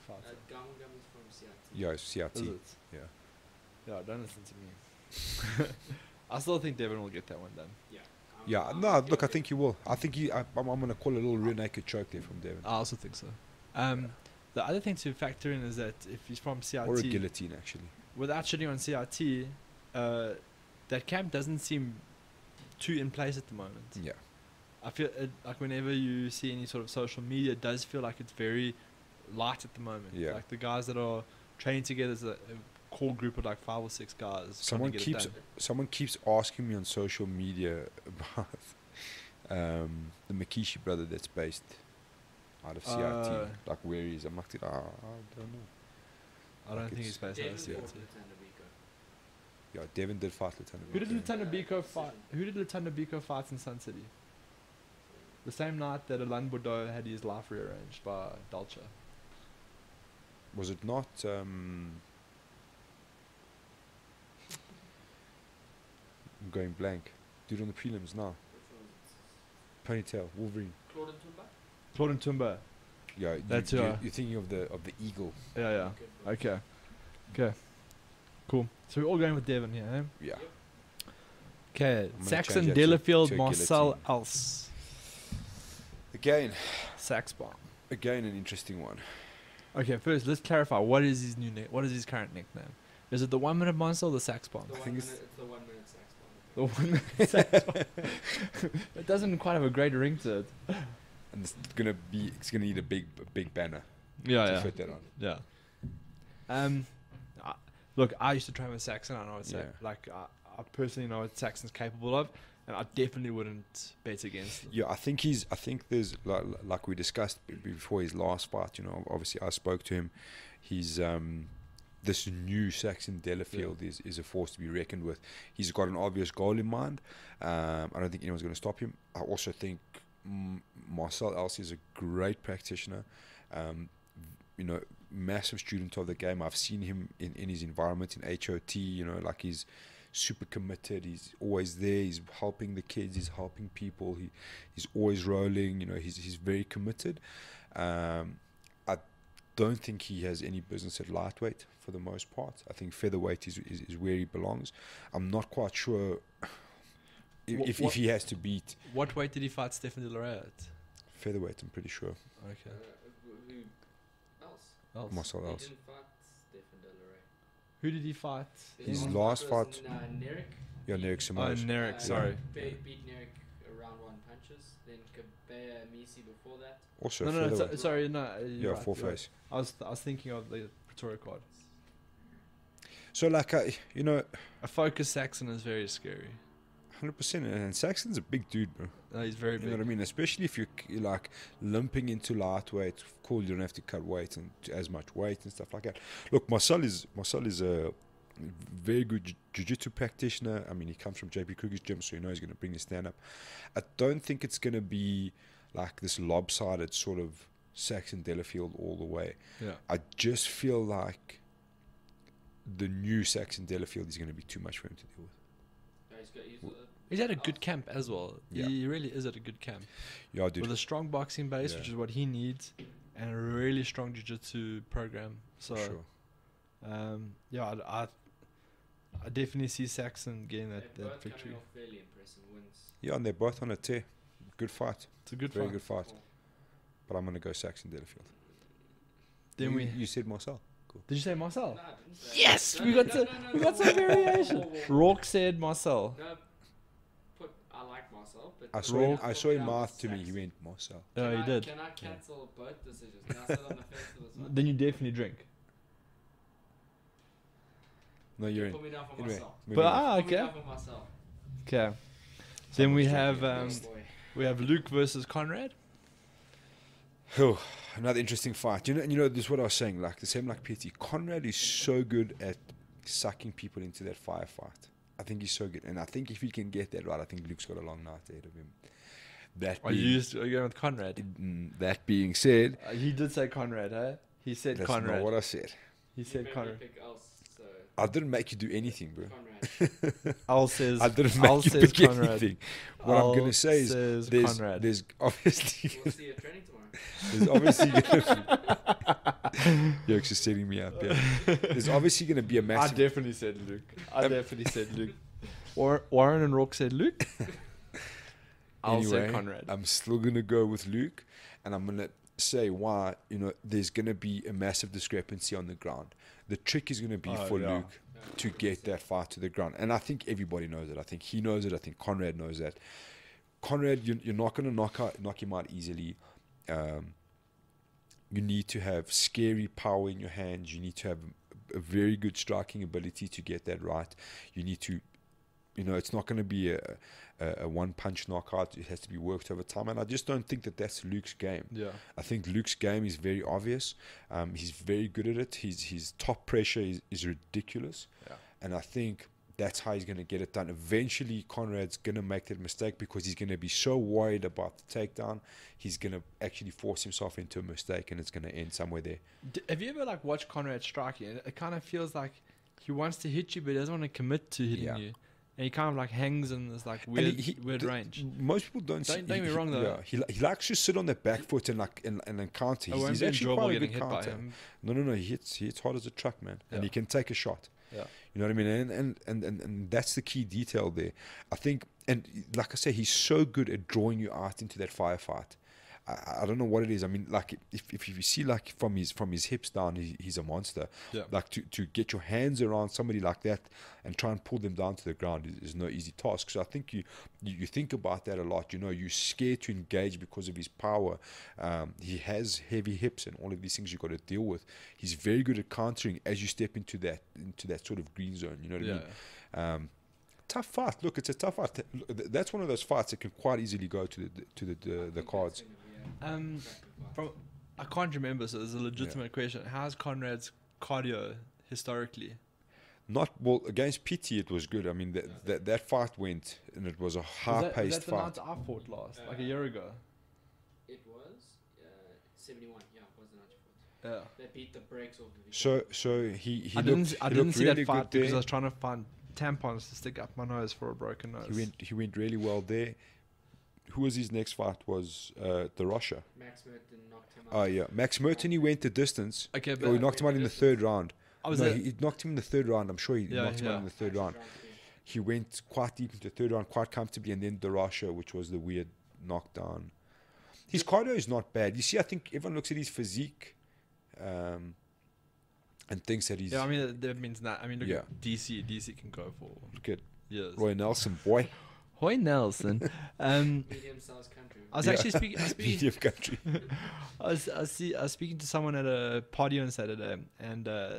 Uh, fighter. Montgomery's from CIT. Yeah, it's CRT. Is it? Yeah. Yeah, don't listen to me. I still think Devin will get that one done. Yeah. I'm- Yeah, I'm no, look, I think you will. I think you. I, I'm, I'm going to call a little rear naked choke there from Devin. I also think so. Um, the other thing to factor in is that if he's from CIT, Or a guillotine, actually. without shitting on CRT, uh, that camp doesn't seem too in place at the moment. Yeah. I feel it, like whenever you see any sort of social media, it does feel like it's very light at the moment. Yeah. Like the guys that are training together as a, a core group of like five or six guys. Someone get keeps someone keeps asking me on social media about um, the Makishi brother that's based out of CIT. Uh, like where he is. I'm like, ah, I don't know. I don't think he's based out of fought CIT. Yeah, Devin did fight Lieutenant. Who did Biko. Lutando Biko fight? Who did Lutando Biko fight in Sun City? The same night that Alain Bordeaux had his life rearranged by Dolce. Was it not? Um, I'm going blank. Dude on the prelims now. Which one was it? Ponytail, Wolverine. Claude and Tumba? Claude Tumba. Yeah, That's you, who you, I- you're thinking of the of the eagle. Yeah, yeah. Okay. Okay. Cool. So we're all going with Devon here, eh? Yeah. Okay. gonna Saxon change Delafield, Marcel guillotine. Else. Again, Sax bomb. again, an interesting one. Okay, first let's clarify what is his new name? What is his current nickname? Is it the one minute monster or the sax bomb? The I think minute, it's- it's the one minute sax bomb. The one minute sax bomb. it doesn't quite have a great ring to it. And it's gonna be it's gonna need a big a big banner Yeah, to yeah. fit that on. Yeah. Um, I, look, I used to train with Saxon. I know what Sa- Yeah. like I, I personally know what Saxon's capable of, and I definitely wouldn't bet against him. Yeah, I think he's. I think there's like, like we discussed before his last fight. You know, obviously I spoke to him. He's um, this new Saxon Delafield is, is a force to be reckoned with. He's got an obvious goal in mind. Um, I don't think anyone's going to stop him. I also think mm, Marcel Elsie is a great practitioner. Um, you know, massive student of the game. I've seen him in, in his environment in HOT. You know, like he's super committed. He's always there. He's helping the kids. He's helping people. He he's always rolling. You know, he's he's very committed. Um, I don't think he has any business at lightweight for the most part. I think featherweight is is, is where he belongs. I'm not quite sure if Wha- if, what- if he has to beat What weight did he fight Stefan De at? featherweight. I'm pretty sure. Okay. Uh, who who else? Else. Marcel He Else. didn't fight Stefan De La Rey. Who did he fight? His in- last was fight- in, uh, Nerek. Yeah, Nerek Oh, Simões. Nerek, Uh, sorry. Be- beat Nerek around one punches. Then Kabea Misi before that. also No, no, no, so, sorry, no. uh, you're yeah, right, four you're right. I was, I was thinking of the Pretoria card. So like, uh, you know, A focus Saxon is very scary. Hundred percent. And Saxon's a big dude, bro. No, he's very You big. know what I mean? Especially if you're, like limping into lightweight. Cool, you don't have to cut weight and as much weight and stuff like that. Look, Marcel is Marcel is a very good ju- jiu-jitsu practitioner. I mean, he comes from JP Kruger's gym, so you know he's going to bring his stand up. I don't think it's going to be like this lopsided sort of Saxon Delafield all the way. Yeah. I just feel like the new Saxon Delafield is going to be too much for him to deal with. Yeah, he's got, he's, W- uh, He's at a good camp as well. Yeah. He really is at a good camp. Yeah, dude. With a strong boxing base, which is what he needs, and a really strong jiu-jitsu program. So, sure. um, yeah, I, I, I definitely see Saxon getting that, that both victory. off fairly impressive wins. Yeah, and they're both on a tear. Good fight. It's a good fight. Very fight. good fight. But I'm going to go Saxon Delafield. Then you, we you said Marcel. cool. Did you say Marcel? No, I didn't say Yes, that. we got no, some- no, no, we no, got some variation. Rourke said Marcel. No, put. I like Marcel, but I saw Roll. him, I saw him mouth to me. He went Marcel. Oh, Can he I, did. Can I cancel both decisions? Can I sit on the fence for this one? Then you definitely drink. No, you're in. Put me down for Anyway, Marcel. But on. ah, Put me okay, down for Marcel. okay. Then we have um, we have Luke versus Conrad. Oh, another interesting fight. You know, you know, this is what I was saying. Like the same like PT. Conrad is so good at sucking people into that firefight. I think he's so good, and I think if he can get that right, I think Luke's got a long night ahead of him. That Are you being, used to, are you going with Conrad? mm, that being said, Uh, he did say Conrad, huh? He said that's Conrad. not what I said. he said Conrad. else, so I didn't make you do anything, bro. Conrad. Al says. I didn't make Al you says pick Conrad. anything. What Al I'm gonna say is says there's, Conrad. there's obviously we'll see you training tomorrow. there's obviously gonna be, you're just setting me up. Yeah. There's obviously gonna be a I massive I definitely said Luke. I Um, definitely said Luke. War- Warren and Rourke said Luke. I'll anyway, say Conrad. I'm still gonna go with Luke, and I'm gonna say why. You know, there's gonna be a massive discrepancy on the ground. The trick is gonna be Oh, for yeah. Luke to get that fight to the ground, and I think everybody knows it. I think he knows it. I think Conrad knows that. Conrad, you're, you're not gonna knock out, knock him out easily. Um, you need to have scary power in your hands. You need to have a very good striking ability to get that right. You need to, you know, it's not going to be a, a, a one punch knockout. It has to be worked over time. And I just don't think that that's Luke's game. Yeah. I think Luke's game is very obvious. Um, he's very good at it. His his top pressure is, is ridiculous. Yeah. And I think that's how he's going to get it done. Eventually, Conrad's going to make that mistake because he's going to be so worried about the takedown. He's going to actually force himself into a mistake, and it's going to end somewhere there. Have you ever like watched Conrad striking? It, it kind of feels like he wants to hit you, but he doesn't want to commit to hitting Yeah. you, and he kind of like hangs in this like And weird, he- he- weird the- range. Most people don't. Don't- see, don't get me he- wrong, though. Yeah, he, he likes to sit on the back foot and like and, and then counter. He's, he's actually quite a good hit by counter. him. No, no, no. He hits. He hits hard as a truck, man, and he can take a shot. Yeah. You know what I mean? And and, and and and that's the key detail there. I think, and like I say, he's so good at drawing you out into that firefight. I, I don't know what it is. I mean, like if, if you see like from his from his hips down, he, he's a monster. Yeah. Like to, to get your hands around somebody like that and try and pull them down to the ground is, is no easy task. So I think you, you you think about that a lot. You know, you're scared to engage because of his power. Um, he has heavy hips and all of these things you've got to deal with. He's very good at countering as you step into that into that sort of green zone. You know what I mean? Um, tough fight. Look, it's a tough fight. That's one of those fights that can quite easily go to the to the the, the think cards. That's gonna be a Um, from I can't remember, so it's a legitimate question. How's Conrad's cardio historically? Not well against PT. It was good. I mean that that, that fight went and it was a Was high that, was paced that the fight. night I fought last, like a Uh, year ago? It was uh, 71. Yeah, it was the night you Yeah. They beat the brakes off of each So so he he I looked, didn't. I he didn't see really that fight good there. because I was trying to find tampons to stick up my nose for a broken nose. He went he went really well there. Who was his next fight? Was uh, the Russia? Max Merton knocked him out. Oh yeah, Max Merton. He went the distance. okay, Oh, he knocked him out in the third round. I was no, there. he, he knocked him in the third round. I'm sure he Yeah, knocked him out in the third Actually, round. round three. He went quite deep into the third round, quite comfortably, and then the Russia, which was the weird knockdown. His cardio is not bad. You see, I think everyone looks at his physique, um, and thinks that he's Yeah, I mean that, that means that. I mean, look Yeah. at DC. DC can go for look at years. Roy Nelson, boy, Hoy Nelson. um, Medium-sized country. I was Yeah. actually speaking. I was speaking medium country. I was, I was, see, I was speaking to someone at a party on Saturday, and uh,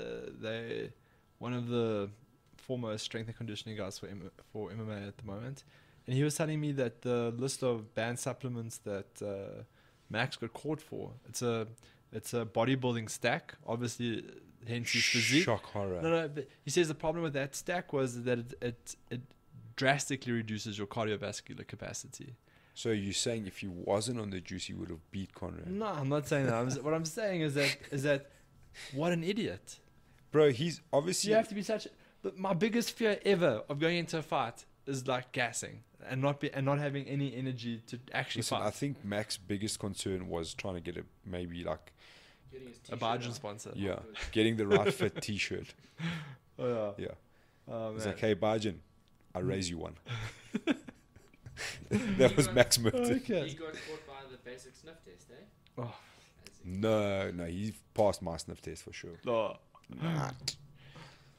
they, one of the foremost strength and conditioning guys for M- for MMA at the moment, and he was telling me that the list of banned supplements that uh, Max got caught for, it's a it's a bodybuilding stack, obviously, hence his physique. Shock horror. No, no. But he says the problem with that stack was that it it, it drastically reduces your cardiovascular capacity. So you're saying if he wasn't on the juice, he would have beat Conrad? No, I'm not saying that. I'm, what I'm saying is that is that what an idiot. Bro, he's obviously. you have to be such. But my biggest fear ever of going into a fight is like gassing and not be and not having any energy to actually Listen, I think Mac's biggest concern was trying to get a maybe like Getting his A t-shirt Bajan sponsor. yeah, getting the right fit T-shirt. Oh, Yeah, Oh, it's like, hey, Bajan, I raise you one. that was Max Merton. He Okay. got caught by the basic sniff test, eh? Oh. No, no, he passed my sniff test for sure. No. Not.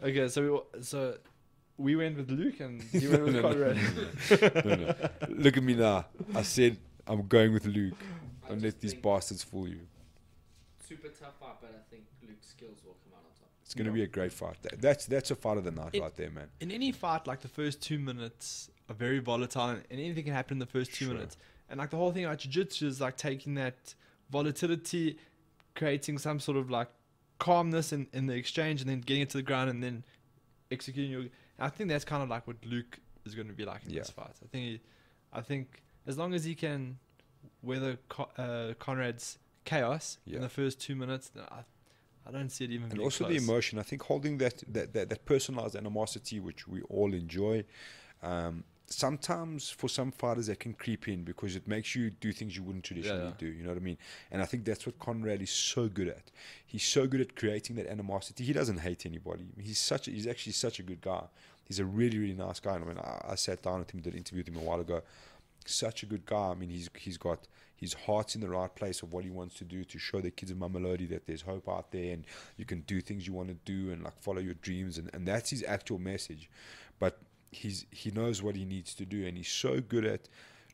Okay, so we, so we went with Luke and you went with No, no, Conrad. no, no. Look at me now. I said I'm going with Luke. I Don't let these think bastards fool you. Super tough fight, but I think Luke's skills will come out on top. It's going to be a great fight. That, that's that's a fight of the night It- right there, man. in any fight, like the first two minutes are very volatile, and anything can happen in the first two Sure. minutes. And like the whole thing about jiu-jitsu is like taking that volatility, creating some sort of like calmness in, in the exchange, and then getting it to the ground, and then executing your. I think that's kind of like what Luke is going to be like in Yeah. this fight. I think, he, I think as long as he can weather Co- uh, Conrad's chaos Yeah. in the first two minutes, then I, I don't see it even. And also the close. emotion. I think holding that that, that, that personalized animosity, which we all enjoy. Um, sometimes for some fighters that can creep in because it makes you do things you wouldn't traditionally Yeah. do. You know what I mean? And I think that's what Conrad is so good at. He's so good at creating that animosity. He doesn't hate anybody. He's such. A, he's actually such a good guy. He's a really really nice guy. And I mean, I, I sat down with him, did an interview with him a while ago. Such a good guy. I mean, he's he's got his heart's in the right place of what he wants to do to show the kids in Mamelodi that there's hope out there and you can do things you want to do and like follow your dreams and, and that's his actual message. But he's he knows what he needs to do and he's so good at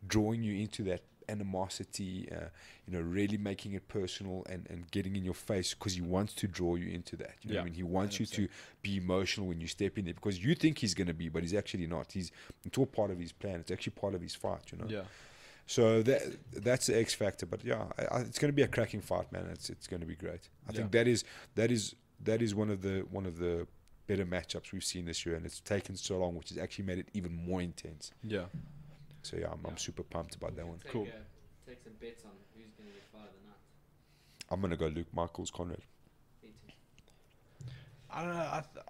drawing you into that animosity, uh, you know, really making it personal and, and getting in your face because he wants to draw you into that. You know what I mean? He wants you 100%. to be emotional when you step in there because you think he's going to be, but he's actually not. He's it's all part of his plan. It's actually part of his fight. You know. Yeah. So that that's the X factor. But yeah, I, I, it's going to be a cracking fight, man. It's it's going to be great. I think that is that is that is one of the one of the better matchups we've seen this year, and it's taken so long, which has actually made it even more intense. Yeah. So yeah, I'm, Yeah. I'm super pumped about that one. Take Cool. A, take some bets on who's going to get fight of the night. I'm gonna go Luke Michaels Conrad. I don't know. I, th-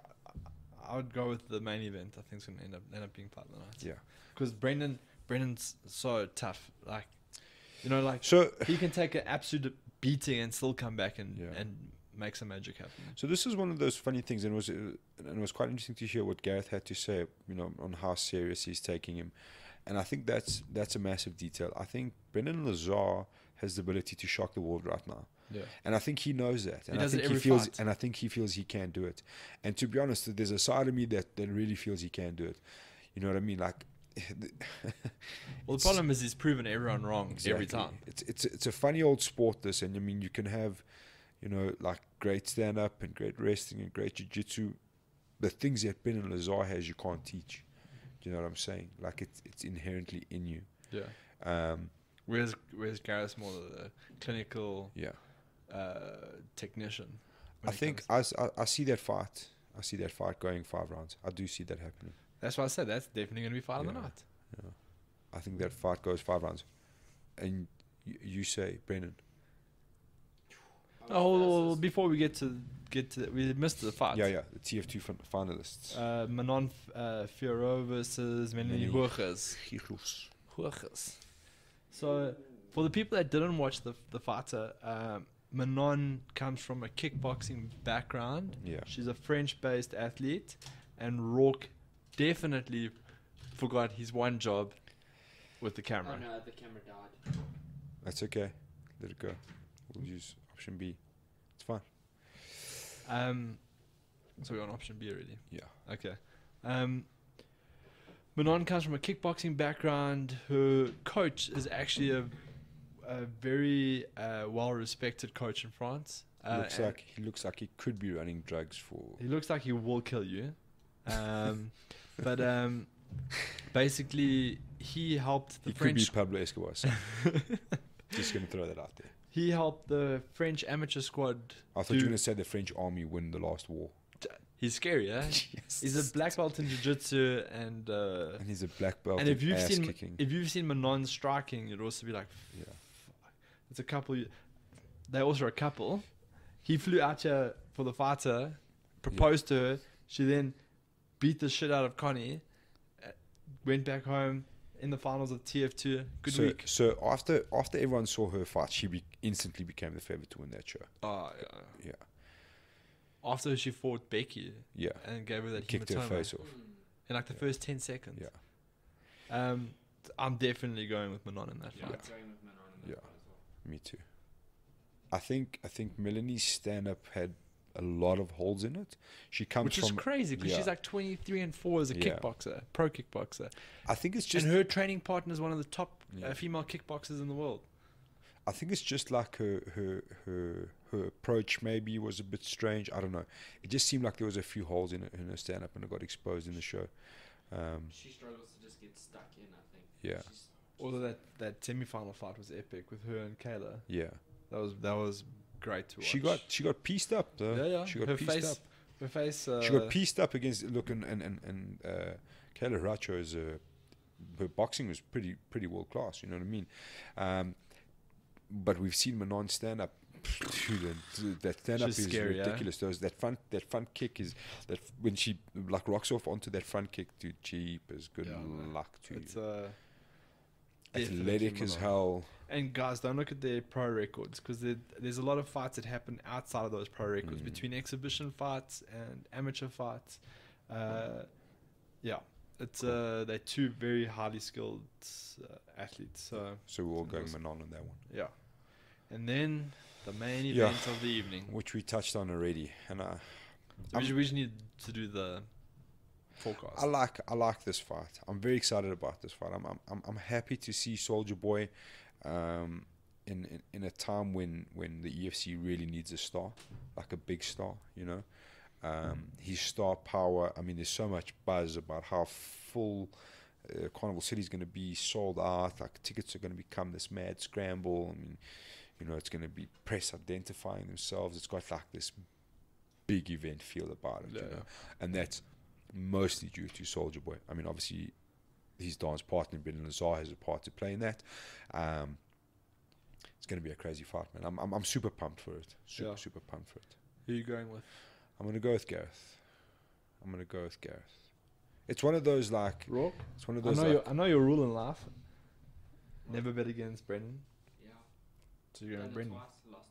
I would go with the main event. I think it's going to end up end up being part of the night. Yeah. Because Brendan, Brendan's so tough. Like, you know, like So he can take an absolute beating and still come back and Yeah. and make some magic happen. So this is one of those funny things, and it was and it was quite interesting to hear what Garreth had to say, you know, on how serious he's taking him, and I think that's that's a massive detail. I think Brendan Lazar has the ability to shock the world right now, Yeah. and I think he knows that, and does I think he feels, fight. and I think he feels he can do it. And to be honest, there's a side of me that that really feels he can do it. You know what I mean? Like. Well, the problem is he's proven everyone wrong every time. It's it's it's a funny old sport this, and I mean you can have, you know, like great stand up and great wrestling and great jiu jitsu. The things that Brendan Lazar has you can't teach. Do you know what I'm saying? Like it's it's inherently in you. Yeah. Um, Whereas whereas Garreth's more the clinical yeah. uh, technician. I think I, I- I see that fight. I see that fight going five rounds. I do see that happening. that's why I said that's definitely going to be fight of the Yeah. night. Yeah. I think that fight goes five rounds. And you, you say, Brendan. Oh, well, well, before we get to get to we missed the fight. Yeah, yeah. The TF2 fin- finalists. Uh, Manon uh, Fiorot versus Melanie Melanie. Hoches. Giros. Hoches. So, for the people that didn't watch the the fighter, um, Manon comes from a kickboxing background. Yeah. She's a French-based athlete, and Rourke definitely forgot his one job with the camera. Oh no, the camera died. That's okay. Let it go. We'll use option B. It's fine. Um, so we're on option B already. Yeah. Okay. Um, Manon comes from a kickboxing background. Her coach is actually a, a very uh, well-respected coach in France. Uh, looks like he looks like he could be running drugs for. he looks like he will kill you. Um, but um, basically, he helped the He could be Pablo Escobar. son. Just gonna throw that out there. He helped the French amateur squad. I thought you were gonna say the French army win the last war. He's scary, yeah. yes. He's a black belt in jiu-jitsu and. Uh, and he's a black belt. and if you've seen kicking. if you've seen Manon striking, you'd also be like, yeah. it's a couple. They're also a couple. He flew out here for the fighter, proposed to her. She then beat the shit out of Connie. uh, Went back home in the finals of TF2. Good so, week. So after after everyone saw her fight, she be, instantly became the favorite to win that show. Oh, yeah. Yeah. After she fought Becky Yeah. and gave her that Kicked her face off. In like the Yeah. first ten seconds. Yeah. Um, I'm definitely going with Manon in that Yeah, fight. I'm going with Manon in that Yeah. well. Me too. I think I think Melanie's stand up had a lot of holes in it. She comes Which is crazy because yeah. she's like 23 and 4 as a Yeah. kickboxer, pro kickboxer. I think it's just. and her training partner is one of the top Yeah. uh, female kickboxers in the world. I think it's just like her her her her approach maybe was a bit strange. I don't know. It just seemed like there was a few holes in it in her stand up and it got exposed in the show. Um, She struggles to just get stuck in. I think. Yeah. She's, Although that, that semi final fight was epic with her and Kayla. yeah, That was that was great to watch. she got she got pieced up though. yeah yeah She got her pieced face up. her face uh, She got pieced up against look and and and, and uh, Kayla Racho is a her boxing was pretty pretty world class. You know what I mean? Um, but we've seen Manon stand up. Dude, that- stand up is scary, ridiculous. Those that front that front kick is that when she like rocks off onto that front kick, dude, cheap is good Yeah, luck to it's you. Uh Athletic as hell. And guys, don't look at their pro records because there's a lot of fights that happen outside of those pro records Mm. between exhibition fights and amateur fights. Uh, yeah, it's uh, they're two very highly skilled uh, athletes. So So we're all going. Manon on that one, yeah, and then the main Yeah. event of the evening. which we touched on already, and I. We just, we just need to do the forecast. I like I like this fight. I'm very excited about this fight. I'm I'm I'm, happy to see Soldier Boy, um, in, in in a time when when the EFC really needs a star, like a big star. You know, um, his star power. I mean, there's so much buzz about how full. Uh, Carnival City is going to be sold out. Like tickets are going to become this mad scramble. I mean, you know, it's going to be press identifying themselves. It's got like this big event feel about it. Yeah, you know, and that's mostly due to Soldier Boy. I mean, obviously, his dance partner Brendan Lazar has a part to play in that. Um, it's going to be a crazy fight, man. I'm, I'm I'm super pumped for it. Super Yeah. super pumped for it. Who are you going with? I'm going to go with Garreth. I'm going to go with Garreth. It's one of those like Rock. it's one of I those know like, your I know your rule in life. Never bet against Brendan. yeah. So you're going to it Brendan. twice.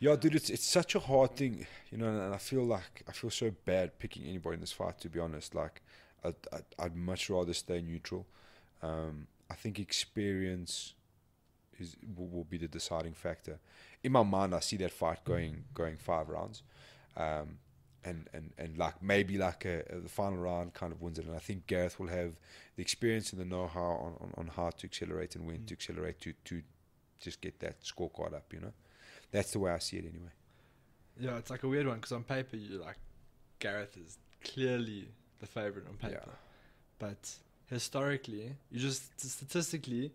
Yeah, dude, it's it's such a hard thing, you know, and I feel like I feel so bad picking anybody in this fight. To be honest, like I'd I'd, I'd much rather stay neutral. Um, I think experience is will, will be the deciding factor. In my mind, I see that fight going going five rounds, um, and and and like maybe like a, a- the final round kind of wins it. And I think Garreth will have the experience and the know-how on, on, on how to accelerate and when to accelerate to to just get that scorecard up. You know, that's the way I see it anyway. Yeah, it's like a weird one because on paper you like Garreth is clearly the favorite on paper, Yeah. but historically, you just statistically,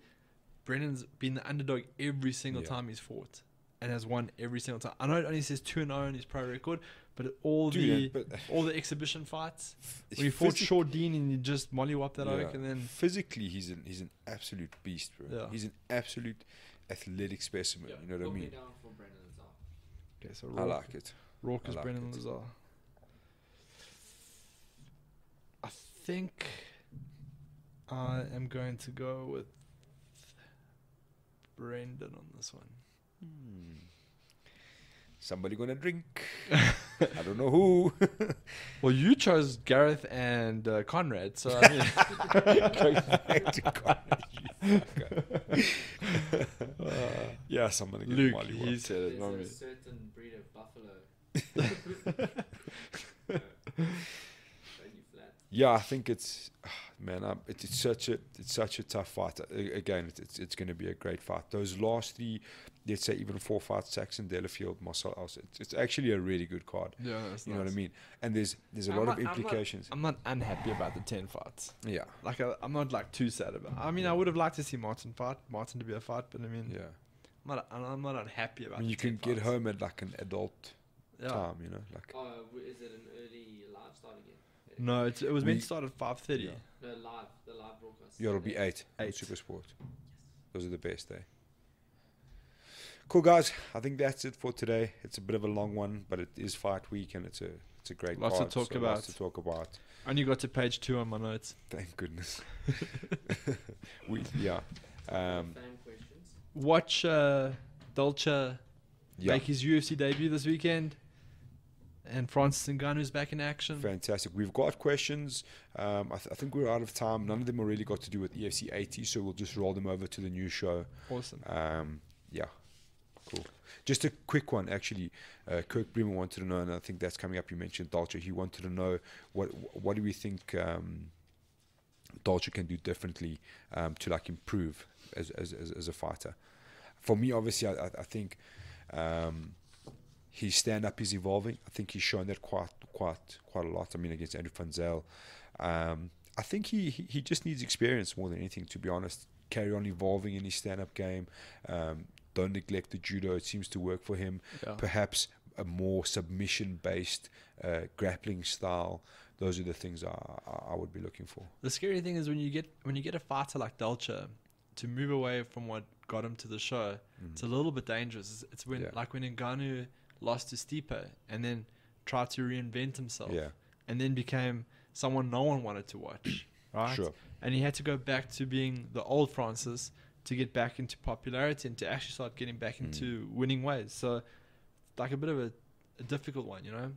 Brendan's been the underdog every single Yeah. time he's fought and has won every single time. I know it only says two and oh zero on his pro record, but all Dude, the but all the exhibition fights when he fought Shaw Dean and he just mollywop that yeah, oak and then physically he's an he's an absolute beast, bro. Yeah. He's an absolute athletic specimen. Yeah. You know what I Put me mean? down for Brendan as okay, so I like it. Rourke I is like Brendan it. Lazar. I think I am going to go with Brendan on this one. Hmm. Somebody gonna drink? I don't know who. Well, you chose Garreth and uh, Conrad, so I mean, Going back to college, you fucker. yeah, somebody get Luke, Molly he Wop. said it, There's not a me. certain breed of buffalo. Yeah, I think it's ah, man. I, it's, it's such a it's such a tough fight. A- Again, it's it's, it's going to be a great fight. Those last three, let's say even four fights: Saxon, Delafield, Marcel. Else, It's, it's actually a really good card. Yeah, that's You know what I mean? And there's there's a I'm lot not- of I'm not- implications. I'm not unhappy about the ten fights. yeah, Like I, I'm not like too sad about. I mean, I would have liked to see Martin fight, Martin to be a fight, but I mean, yeah. I'm not. I'm not unhappy I about. mean, the you 10 can get fights. home at like an adult Yeah. time. You know, like Oh, is it an early live start again? No, it's, it was meant We- to start at five thirty. Yeah. No, live. The live broadcast. yeah, it'll be eight. on Eight. Super Sport. Those are the best, eh? Cool guys, I think that's it for today. It's a bit of a long one, but it is fight week and it's a it's a great Lots to talk so about. Lots to talk about. I only got to page two on my notes. Thank goodness. we yeah. Um, questions. Watch uh, Dolce yeah. make his UFC debut this weekend, and Francis Ngannou's back in action. Fantastic. We've got questions. Um, I, th- I think we're out of time. None of them are really got to do with EFC 80, so we'll just roll them over to the new show. Awesome. Um, yeah. Cool. Just a quick one, actually. Uh, Kirk Bremer wanted to know, and I think that's coming up. You mentioned Dolce. He wanted to know what what do we think um, Dolce can do differently um, to like improve as, as as as a fighter. For me, obviously, I, I think um, his stand up is evolving. I think he's shown that quite quite quite a lot. I mean, against Andrew Funzel. Um, I think he, he just needs experience more than anything, to be honest. Carry on evolving in his stand up game. Um, don't neglect the judo. It seems to work for him. Yeah. Perhaps a more submission based uh, grappling style. Those are the things I, I would be looking for. The scary thing is when you get when you get a fighter like Dolce to move away from what got him to the show, it's a little bit dangerous. It's, it's when Yeah. like when Ngannou lost to Stipe and then tried to reinvent himself, Yeah. and then became someone no one wanted to watch, right? Sure. And he had to go back to being the old Francis to get back into popularity and to actually start getting back Mm. into winning ways. So, like a bit of a, a difficult one, you know.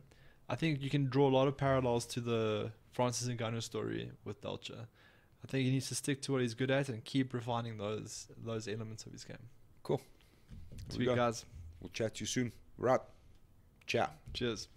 I think you can draw a lot of parallels to the Francis Ngannou story with Dolce. I think he needs to stick to what he's good at and keep refining those those elements of his game. Cool. Sweet guys. We'll chat to you soon. Right. Ciao. Cheers.